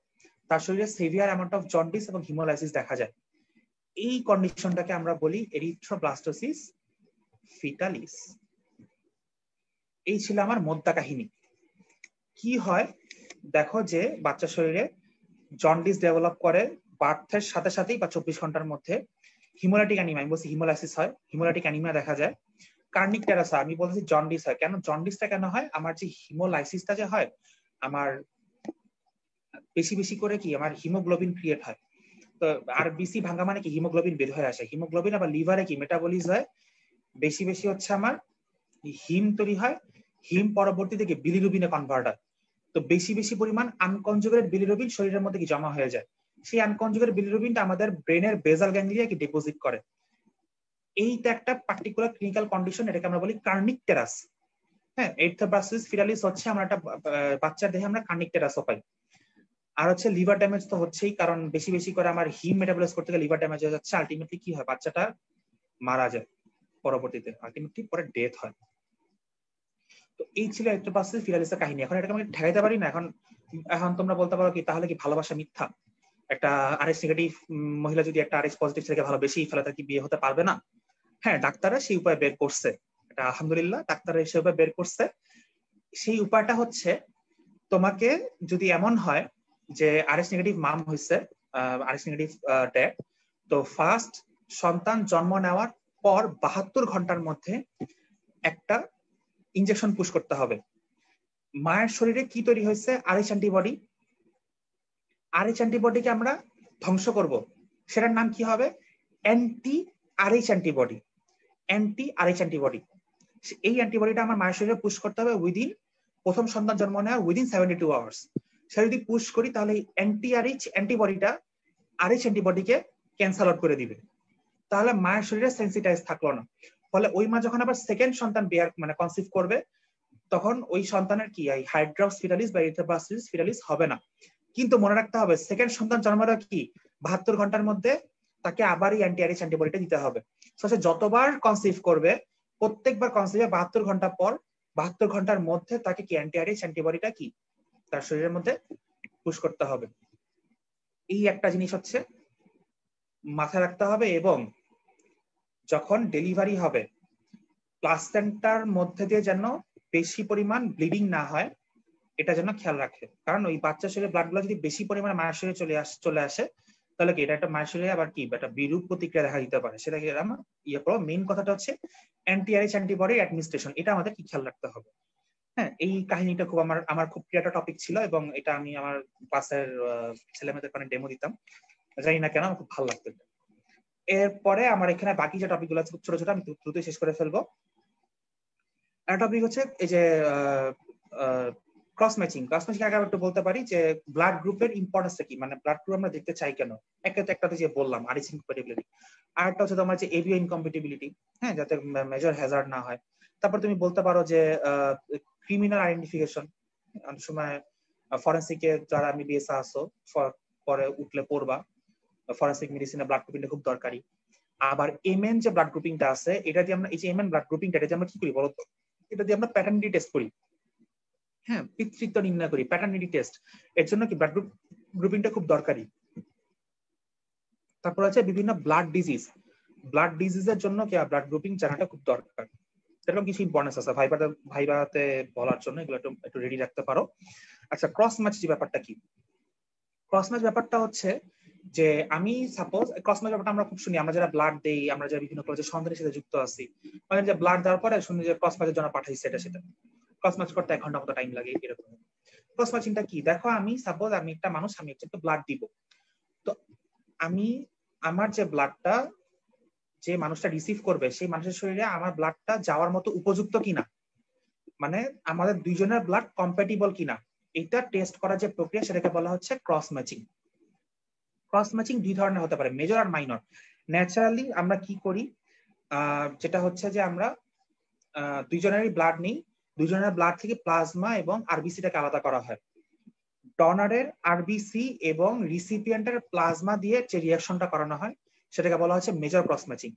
তার শরীরে সেভিয়ার অ্যামাউন্ট অফ জন্ডিস এবং হিমোলাইসিস দেখা যায়। এই কন্ডিশনটাকে আমরা বলি এরিথ্রোব্লাস্টোসিস ফিটালিস এই ছিল আমার মোদ্দা কাহিনী। কি হয়? দেখো যে বাচ্চা শরীরে জন্ডিস ডেভেলপ করে, বার্থের সাথে সাথেই বা চব্বিশ ঘণ্টার মধ্যে হিমোলাইটিক অ্যানিমিয়া আমি বলছি হিমোলাইসিস হয় হিমোলাইটিক অ্যানিমিয়া দেখা যায়। কার্নিক টেরাসা, আমি বলছি জন্ডিস হয়। কেন? জন্ডিসটা কেন হয়? আমার যে হিমোলাইসিসটা যে হয়, আমার বেশি বেশি করে কি, আমার হিমোগ্লোবিন ক্রিয়েট হয়। তো আর বিসি ভাঙা মানে কি? হিমোগ্লোবিন বের হয়ে আসে। হিমোগ্লোবিন আবার লিভারে কি? মেটাবলিজ হয়। বেশি বেশি হচ্ছে আমার হিম তৈরি হয়। হিম পরবর্তীতে কি? বিলিরুবিনে কনভার্ট হয়। তো বেশি বেশি পরিমাণ আনকনজুগেটেড বিলিরুবিন শরীরের মধ্যে কি জমা হয়ে যায়? সেই আনকনজুগেটেড বিলিরুবিনটা আমাদের ব্রেনের বেজাল গ্যাংলিয়া কি ডিপোজিট করে। এইটা একটা পার্টিকুলার ক্লিনিক্যাল কন্ডিশন এটাকে আমরা বলি কার্নিক টেরাস হ্যাঁ এইথোবাসিস ফিরালিস হচ্ছে আমরা একটা বাচ্চার দেহে আমরা কার্নিক টেরাসও পাই। আর হচ্ছে লিভার ড্যামেজ তো হচ্ছেই, কারণ বেশি বেশি করে আমার হিম মেটাবলাইজ করতে গেলে লিভার ড্যামেজ হয়ে যাচ্ছে। আলটিমেটলি কি হয়? বাচ্চাটা মারা যায় পরবর্তীতে। আলটিমেটলি পরে ডেথ হয়। তো এই ছিল এইথোবাসিস ফিরালিসের কাহিনী। এখন এটাকে আমি ঠেকাইতে পারি না? এখন এখন তোমরা বলতে পারো কি, তাহলে কি ভালোবাসা মিথ্যা? একটা আরএস নেগেটিভ মহিলা যদি একটা আরএস পজিটিভ থেকে ভালোবেসেই ফেলে, তার কি বিয়ে হতে পারবে না? হ্যাঁ ডাক্তাররা সেই উপায় বের করছে। এটা আলহামদুলিল্লাহ, ডাক্তাররা সেই উপায় বের করছে। সেই উপায়টা হচ্ছে, তোমাকে যদি এমন হয় যে আরএস নেগেটিভ মাম হয়েছে আরএস নেগেটিভ ড্যাড তো ফার্স্ট সন্তান জন্ম নেওয়ার পর বাহাত্তর ঘণ্টার মধ্যে একটা ইনজেকশন পুশ করতে হবে। মায়ের শরীরে কি তৈরি হয়েছে? আরএস অ্যান্টিবডি আরএইচ অ্যান্টিবডিকে আমরা ধ্বংস করব। সেটার নাম কি হবে? Anti Rh antibody anti Rh antibody এই অ্যান্টিবডিটা আমার মায়ের শরীরে পুশ করতে হবে উইদিন প্রথম সন্তান জন্ম নেওয়ার উইদিন সেভেন্টি টু আওয়ার্স সে যদি পুশ করি, তাহলে এই অ্যান্টি আরএইচ অ্যান্টিবডিটা আরএইচ অ্যান্টিবডিকে ক্যান্সেল আউট করে দিবে। তাহলে মায়ের শরীরে সেন্সিটাইজ থাকল না। ফলে ওই মা যখন আবার সেকেন্ড সন্তান বিয়ার মানে কনসিভ করবে, তখন ওই সন্তানের কি, এই হাইড্রক্স ফিটালিস বা ইরিথ্রোপ্লাস্টিস ফিটালিস হবে না। কিন্তু মনে রাখতে হবে সেকেন্ড সন্তান জন্মের কি, বাহাত্তর ঘণ্টার মধ্যে তাকে আবার এই অ্যান্টি অ্যান্টিবডিটা দিতে হবে। সে যতবার কনসিভ করবে, প্রত্যেকবার কনসিভে বাহাত্তর ঘণ্টা পর বাহাত্তর ঘণ্টার মধ্যে তাকে কি অ্যান্টি আরিস অ্যান্টিবডিটা কি? তার শরীরের মধ্যে পুশ করতে হবে। এই একটা জিনিস হচ্ছে মাথায় রাখতে হবে এবং যখন ডেলিভারি হবে প্লাসেন্টার মধ্যে দিয়ে যেন বেশি পরিমাণ ব্লিডিং না হয়, এটা যেন খেয়াল রাখে। কারণ ওই বাচ্চা শরীরে ব্লাডগুলো যদি বেশি পরিমাণে মায়ের শরীরে চলে আসে চলে আসে তাহলে কি, এটা একটা শরীরে আবার কি? একটা বিরূপ প্রতিক্রিয়া দেখা দিতে পারে। সেটা কি আমার ইয়ে করো মেইন কথাটা হচ্ছে অ্যান্টিআরিচ অ্যান্টিবডি অ্যাডমিনিস্ট্রেশন এটা আমাদের কি খেয়াল রাখতে হবে? হ্যাঁ এই কাহিনীটা খুব আমার আমার খুব প্রিয় একটা টপিক ছিল এবং এটা আমি আমার ক্লাসের ছেলে মেয়েদের কারণে ডেমো দিতাম। জানি না কেন, আমার খুব ভালো লাগতো এরপরে আমার এখানে বাকি যে টপিকগুলো ছোট ছোট, আমি দ্রুত শেষ করে ফেলব। একটা টপিক হচ্ছে এই যে ক্রস ম্যাচিং ক্রস ম্যাচিং আগে একটু বলতে পারি যে ব্লাড গ্রুপের ইম্পর্টেন্সটা কি? মানে ব্লাড গ্রুপ আমরা দেখতে চাই কেন? একটা তো একটাতে যে বললাম আরিস ইনকম্পেটিবিলিটি আর একটা হচ্ছে তোমার যে এভিও ইনকম্পেটিবিলিটি হ্যাঁ যাতে মেজর হ্যাজার্ড না হয়। তারপর তুমি বলতে পারো যে ক্রিমিনাল আইডেন্টিফিকেশন অনেক সময় ফরেন্সিকে যারা আমি বিএসএ আসো পরে উঠলে পড়বা। ফরেন্সিক মেডিসিনে ব্লাড গ্রুপিংটা খুব দরকারি। আবার এমএন যে ব্লাড গ্রুপিংটা আছে, এটা দিয়ে আমরা এই যে এমএন ব্লাড গ্রুপিংটা এটা দিয়ে আমরা কি করি বলতো? এটা দিয়ে আমরা প্যাটার্নিটি টেস্ট করি। হ্যাঁ পিতৃত্ব নির্ণয় করি প্যাটার্নিটি টেস্ট এর জন্য কি ব্লাড গ্রুপ গ্রুপিংটা খুব দরকারি। তারপর আছে বিভিন্ন ব্লাড ডিজিজ ব্লাড ডিজিজের জন্য কি ব্লাড গ্রুপিং জানাটা খুব দরকার। এরকম কিছু ইম্পর্টেন্স আছে। ভাইবাতে ভাইবাতে বলার জন্য এগুলো একটু একটু রেডি রাখতে পারো। আচ্ছা ক্রস ম্যাচ যে ব্যাপারটা কি? ক্রস ম্যাচ ব্যাপারটা হচ্ছে যে, আমি সাপোজ ক্রস ম্যাচ ব্যাপারটা আমরা খুব শুনি। আমরা যারা ব্লাড দেই, আমরা যারা বিভিন্ন কলেজের সন্তানের সাথে যুক্ত আছি মানে যে ব্লাড দেওয়ার পরে শুনি যে ক্রস ম্যাচের জন্য পাঠাইছে এটা, সেটা। ক্রস ম্যাচ করতে এক ঘণ্টা মতো টাইম লাগে, এরকম। ক্রস ম্যাচিংটা কি? দেখো, আমি সাপোজ আমি একটা মানুষ, আমি একটু ব্লাড দিব। তো আমি, আমার যে ব্লাডটা যে মানুষটা রিসিভ করবে, সেই মানুষের শরীরে আমার ব্লাডটা যাওয়ার মতো উপযুক্ত কিনা? মানে আমাদের দুইজনের ব্লাড কম্প্যাটিবল কিনা? এটা টেস্ট করার যে প্রক্রিয়া, সেটাকে বলা হচ্ছে ক্রস ম্যাচিং ক্রস ম্যাচিং দুই ধরনের হতে পারে মেজর আর মাইনর ন্যাচারালি আমরা কি করি? যেটা হচ্ছে যে আমরা দুইজনেরই ব্লাড নেই দুজনের ব্লাড থেকে প্লাজমা এবং আরবিসিটাকে আলাদা করা হয়। ডনারের আরবিসি এবং রিসিপিয়েন্টের প্লাজমা দিয়ে যে রিয়াকশনটা করানো হয়, সেটাকে বলা হচ্ছে মেজর ক্রস ম্যাচিং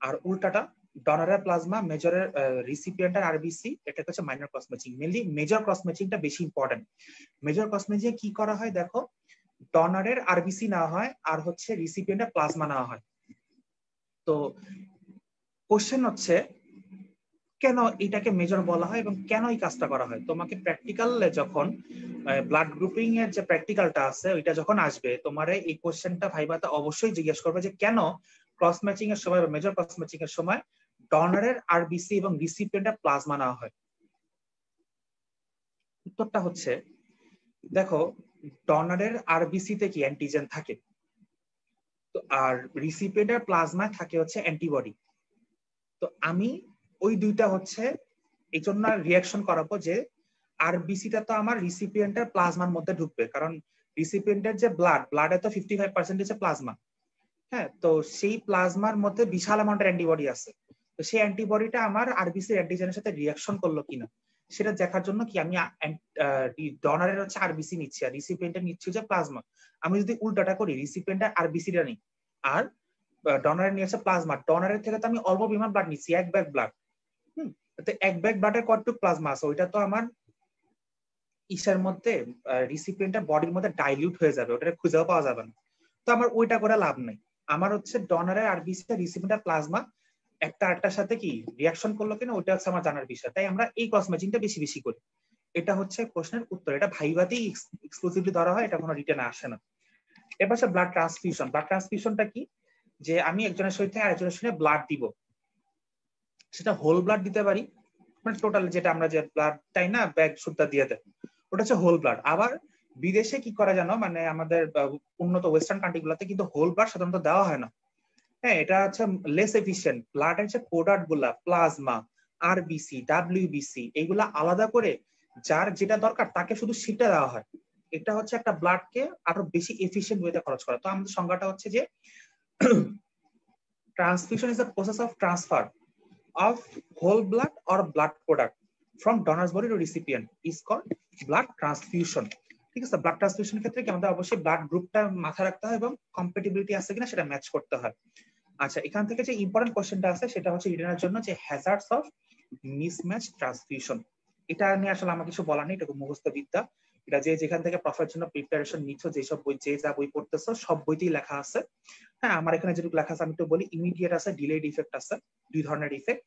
আর উল্টাটা ডনারের প্লাজমা মেজরের রিসিপিয়েন্টের আরবিসি এটা হচ্ছে minor cross matching mainly major cross ম্যাচিংটা বেশি ইম্পর্টেন্ট মেজর ক্রস ম্যাচিং কি করা হয় দেখো? ডনারের আরবিসি নেওয়া হয় আর হচ্ছে রিসিপিয়েন্টের প্লাজমা নেওয়া হয়। তো কোশ্চেন হচ্ছে কেন এটাকে মেজর বলা হয় এবং কেন এই কাজটা করা হয়? তোমাকে প্র্যাকটিক্যালে যখন ব্লাড গ্রুপিং এর যে প্র্যাকটিক্যালটা আছে, ওইটা যখন আসবে, তোমার এই কোশ্চেনটা ভাইবাতে অবশ্যই জিজ্ঞেস করবে যে কেন ক্রস ম্যাচিং এর সময় বা মেজর ক্রস ম্যাচিং এর সময় ডনারের আরবিসি এবং রিসিপিয়েন্টের প্লাজমা নেওয়া হয়? উত্তরটা হচ্ছে, দেখো ডনারের আরবিসি তে কি অ্যান্টিজেন থাকে? তো আর রিসিপিয়েন্টের প্লাজমায় থাকে হচ্ছে অ্যান্টিবডি তো আমি ওই দুইটা হচ্ছে, এই জন্য রিয়াকশন করাবো যে আরবিসিটা তো আমার রিসিপিয়েন্টের প্লাজমার মধ্যে ঢুকবে। কারণ রিসিপিয়েন্টের যে ব্লাড ব্লাডে তো ফিফটি ফাইভ পার্সেন্ট হচ্ছে প্লাজমা হ্যাঁ তো সেই প্লাজমার মধ্যে বিশাল অ্যামাউন্টের অ্যান্টিবডি আছে। তো সেই অ্যান্টিবডিটা আমার আরবিসি অ্যান্টিজেনের সাথে রিয়াকশন করল কিনা, সেটা দেখার জন্য কি আমি ডনারের হচ্ছে আরবিসি নিচ্ছি, আর রিসিপিয়েন্টের নিচ্ছি হচ্ছে প্লাজমা আমি যদি উল্টাটা করি রিসিপিয়েন্টের আরবিসিটা নিই, আর ডনারের নিয়ে হচ্ছে প্লাজমা ডনারের থেকে তো আমি অল্প বিমান ব্লাড নিচ্ছি, এক ব্যাগ ব্লাড তো এক ব্যাগ ব্লাডের কতটুকু প্লাজমা আছে? ওইটা তো আমার ইসের মধ্যে রিসিপিয়েন্টের বডির মধ্যে ডাইলিউট হয়ে যাবে ওটা খুঁজেও পাওয়া যাবে না। তো আমার ওইটা করে লাভ নেই। আমার হচ্ছে ডনারের আরবিসি রিসিপিয়েন্টের প্লাজমা একটা আরেকটার সাথে কি রিয়াকশন করল কিনা, ওইটা হচ্ছে আমার জানার বিষয়। তাই আমরা এই ক্রস ম্যাচিংটা বেশি বেশি করি। এটা হচ্ছে প্রশ্নের উত্তর। এটা ভাইভাতেই এক্সক্লুসিভলি ধরা হয়, এটা কোনো রিটার্নে আসে না। এবার হচ্ছে ব্লাড ট্রান্সফিউশন ব্লাড ট্রান্সফিউশনটা কি? যে আমি একজনের শরীর থেকে আরেকজনের শরীরে ব্লাড দিব। সেটা হোল ব্লাড দিতে পারি মানে টোটাল যেটা আমরা যে ব্লাড তাই না? ব্যাগ সুদ্ধা দিয়ে দেয়। ওটা হচ্ছে হোল ব্লাড আবার বিদেশে কি করা জানো? মানে আমাদের উন্নত ওয়েস্টার্ন কান্ট্রি গুলাতে কিন্তু হোল ব্লাড সাধারণত দেওয়া হয় না। হ্যাঁ এটা হচ্ছে লেস এফিসিয়েন্ট ব্লাড হচ্ছে প্রোডাক্টগুলা প্লাজমা আরবিসি ডাব্লিউবিসি এইগুলা আলাদা করে যার যেটা দরকার তাকে শুধু সেটা দেওয়া হয়। এটা হচ্ছে একটা ব্লাডকে আরও বেশি এফিসিয়েন্ট ওয়েতে খরচ করা। তো আমাদের সংজ্ঞাটা হচ্ছে যে transfusion is the process of transfer of whole blood or blood product from donor's body to recipient is called blood transfusion. ঠিক আছে? ব্লাড ট্রান্সফিউশনের ক্ষেত্রে কি আমাদের অবশ্যই ব্লাড গ্রুপটা মাথায় রাখতে হয় এবং কম্পেটিবিলিটি আছে কিনা সেটা ম্যাচ করতে হয়। আচ্ছা এখান থেকে যে ইম্পর্টেন্ট কোশ্চেনটা আছে সেটা হচ্ছে রিটার্নের জন্য যে হ্যাজার্ডস অফ মিসম্যাচ ট্রান্সফিউশন এটা নিয়ে আসলে আমার কিছু বলার নেই এটা মুখস্থ বিদ্যা। এটা যে যেখান থেকে প্রফের জন্য প্রিপারেশন নিচ্ছ, যেসব বই, যে যা বই পড়তেছো, সব বইতেই লেখা আছে। হ্যাঁ আমার এখানে যেটুকু লেখা আছে, আমি তো বলি ইমিডিয়েট আছে ডিলেড ইফেক্ট আছে, দুই ধরনের effect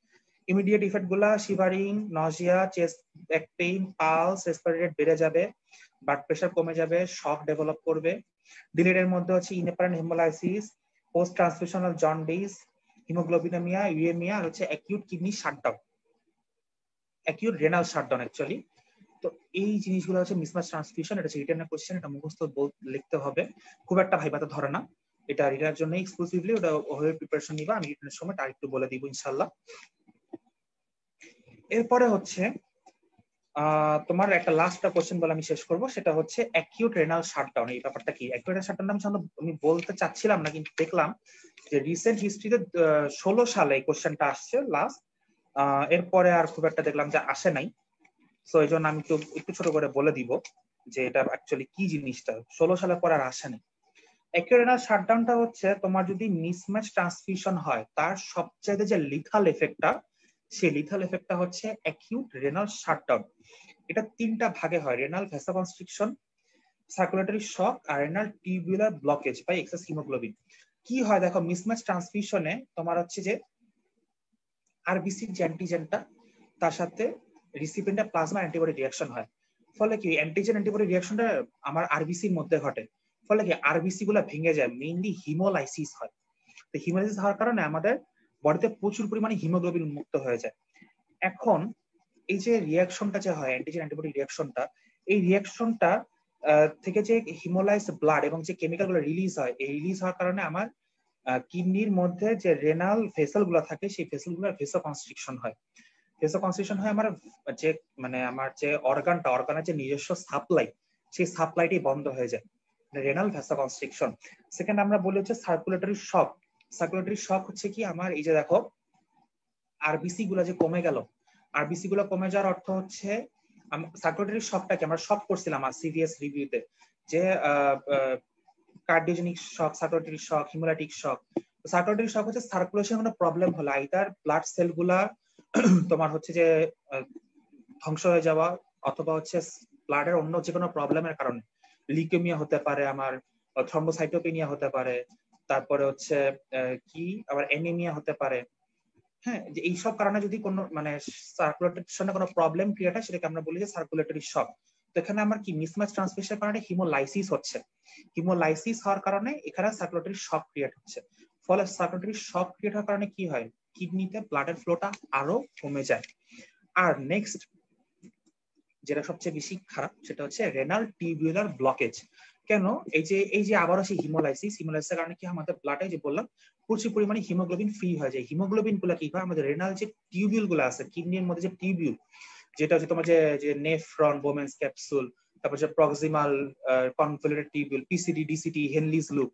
immediate ইফেক্টগুলা shivering nausea chest back pain pulse respirator বেড়ে যাবে ব্লাড প্রেশার কমে যাবে শক ডেভেলপ করবে। ডিলেড এর মধ্যে হচ্ছে inapparent haemolysis post transfusional jaundice haemoglobinaemia uraemia আর হচ্ছে acute kidney shutdown acute renal shutdown actually তো এই জিনিসগুলো হচ্ছে মিসম্যাচ ট্রান্সফিউশন এটা হচ্ছে রিটার্নের কোশ্চেন এটা মুখস্থ লিখতে হবে। খুব একটা ভাইবাতে ধরে না। এটা রিটার্নের জন্য এক্সক্লুসিভলি ওটা ওভাবে প্রিপারেশন নিবা, আমি রিটার্নের সময় তার বলে দিব ইনশাল্লাহ এরপরে হচ্ছে তোমার একটা লাস্ট কোশ্চেন বলে আমি শেষ করব, সেটা হচ্ছে অ্যাকিউট রেনাল শাটডাউন এই ব্যাপারটা কি? অ্যাকিউট রেনাল শাটডাউন আমি বলতে চাচ্ছিলাম না, কিন্তু দেখলাম যে রিসেন্ট হিস্ট্রিতে ষোলো সালে এই কোশ্চেনটা আসছে লাস্ট এরপরে আর খুব একটা দেখলাম যে আসে নাই। সো এই জন্য আমি একটু একটু ছোট করে বলে দিব যে এটা অ্যাকচুয়ালি কি জিনিসটা? ষোলো সালের পর আর আসেনি অ্যাকিউরেনাল শাটডাউনটা হচ্ছে তোমার যদি মিসম্যাচ ট্রান্সফিউশন হয়, তার সবচাইতে যে লিথাল এফেক্টটা সেই লিথাল এফেক্টটা হচ্ছে অ্যাকিউট রেনাল শাটডাউন এটা তিনটা ভাগে হয় renal vasoconstriction circulatory shock R renal tubular blockage by excess haemoglobin কি হয় দেখো মিসম্যাচ ট্রান্সফিউশনে তোমার হচ্ছে যে আরবিসি অ্যান্টিজেনটা তার সাথে রিসিপেন্টের প্লাজমা অ্যান্টিবডি রিয়াকশন হয়। ফলে কি অ্যান্টিজেন অ্যান্টিবডি রিয়াকশনটা আমার আরবিসির মধ্যে ঘটে। ফলে কি আরবিসি গুলো ভেঙে যায় মেইনলি হিমোলাইসিস হয়। তো হিমোলাইসিস হওয়ার কারণে আমাদের বডিতে প্রচুর পরিমাণে হিমোগ্লোবিন মুক্ত হয়ে যায়। এখন এই যে রিয়াকশনটা যে হয় অ্যান্টিজেন অ্যান্টিবডি রিয়াকশনটা এই রিয়াকশনটা থেকে যে হিমোলাইজ ব্লাড এবং যে কেমিক্যালগুলো রিলিজ হয়, এই রিলিজ হওয়ার কারণে আমার কিডনির মধ্যে যে রেনাল ভেসেলগুলো থাকে, সেই ভেসেলগুলোর ভেসো কনস্ট্রিকশন হয়। ভেসো কনস্ট্রিকশন হয় আমার, যে মানে আমার যে অর্গানটা অর্গানের যে নিজস্ব সাপ্লাই সেই সাপ্লাইটি বন্ধ হয়ে যায়। রেনাল ভেসো কনস্ট্রিকশন সেকেন্ড আমরা বলি হচ্ছে সার্কুলেটরি শক সার্কুলেটরি শক হচ্ছে কি? আমার এই যে দেখো আরবিসি গুলো যে কমে গেল। আরবিসি গুলো কমে যাওয়ার অর্থ হচ্ছে সার্কুলেটরি শকটাকে আমরা শক করছিলাম আর সিভিএস রিভিউতে যে cardiogenic shock circulatory shock haemolytic shock circulatory shock হচ্ছে সার্কুলেশন কোনো প্রবলেম হলো আইদার ব্লাড সেলগুলা তোমার হচ্ছে যে ধ্বংস হয়ে যাওয়া অথবা হচ্ছে ব্লাডের অন্য যে কোনো প্রবলেমের কারণে। লিকেমিয়া হতে পারে আমার থ্রম্বোসাইটোপেনিয়া হতে পারে, তারপরে হচ্ছে কি? আবার এনিমিয়া হতে পারে। হ্যাঁ যে এইসব কারণে যদি কোনো মানে সার্কুলেশনে কোনো প্রবলেম ক্রিয়েট হয়, সেটাকে আমরা বলি যে সার্কুলেটরি শক তো এখানে আমার কি মিসম্যাচ ট্রান্সমিশনের কারণে হিমোলাইসিস হচ্ছে। হিমোলাইসিস হওয়ার কারণে এখানে সার্কুলেটরি শক ক্রিয়েট হচ্ছে। ফলে সার্কুলেটরি শক ক্রিয়েট হওয়ার কারণে কি হয়? কিডনিতে ব্লাডের ফ্লোটা আরও কমে যায়। আর নেক্সট যেটা সবচেয়ে বেশি খারাপ সেটা হচ্ছে রেনাল টিউবুলার ব্লকেজ কেন? এই যে এই যে আবারও সেই হিমোলাইসিস, হিমোলাইসিসের কারণে কি আমাদের ব্লাডে যে বললাম, প্রচুর পরিমাণে হিমোগ্লোবিন ফ্রি হয়ে যায়। হিমোগ্লোবিনগুলা কি হয়? আমাদের রেনাল যে টিউবিউলগুলো আছে কিডনির মধ্যে যে টিউবিউল যেটা হচ্ছে তোমার যে নেফ্রন বোমেন্স ক্যাপসুল তারপর যে proximal convoluted tubule PCT DCT Henle's loop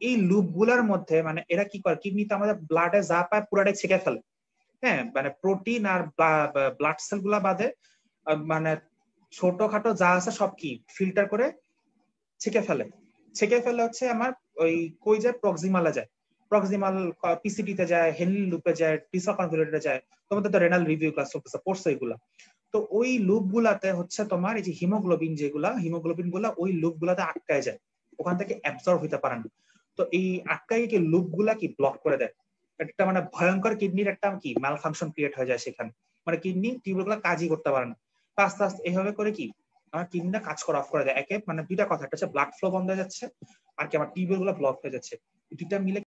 এই লুপগুলার মধ্যে মানে এরা কি করে? কিডনিতে আমাদের ব্লাডে যা পায় পুরাটাই ছেঁকে ফেলে। হ্যাঁ মানে প্রোটিন আর ব্লাড সেলগুলা বাদে মানে ছোটখাটো যা আছে সব কি? ফিল্টার করে ছেঁকে ফেলে। ছেঁকে ফেলে হচ্ছে আমার ওই কই যায়? প্রক্সিমালে যায়। প্রক্সিমাল পিসিডি তে যায় হেনলি লুপে যায় টিসা কনভলিউটেডে যায়। তোমাদের তো রেনাল রিভিউ ক্লাস চলতেছে, পড়ছো এগুলা। তো ওই লুপ গুলাতে হচ্ছে তোমার এই যে হিমোগ্লোবিন যেগুলা হিমোগ্লোবিনগুলা ওই লুপ গুলাতে আটকায় যায়। ওখান থেকে অ্যাবজর্ব হইতে পারে না। তো এই আটকায় কি লুপগুলা কি ব্লক করে দেয়? একটা মানে ভয়ঙ্কর কিডনির একটা কি ম্যাল ফাংশন ক্রিয়েট হয়ে যায় সেখানে। মানে কিডনি টিউবগুলা কাজই করতে পারে না। আস্তে আস্তে এইভাবে করে কি আমার কিডনিটা কাজ করা অফ করে দেয়। একে মানে দুইটা কথা, একটা হচ্ছে ব্লাড ফ্লো বন্ধ হয়ে যাচ্ছে, আর কি আমার টিউবেরগুলো ব্লক হয়ে যাচ্ছে। দুইটা মিলে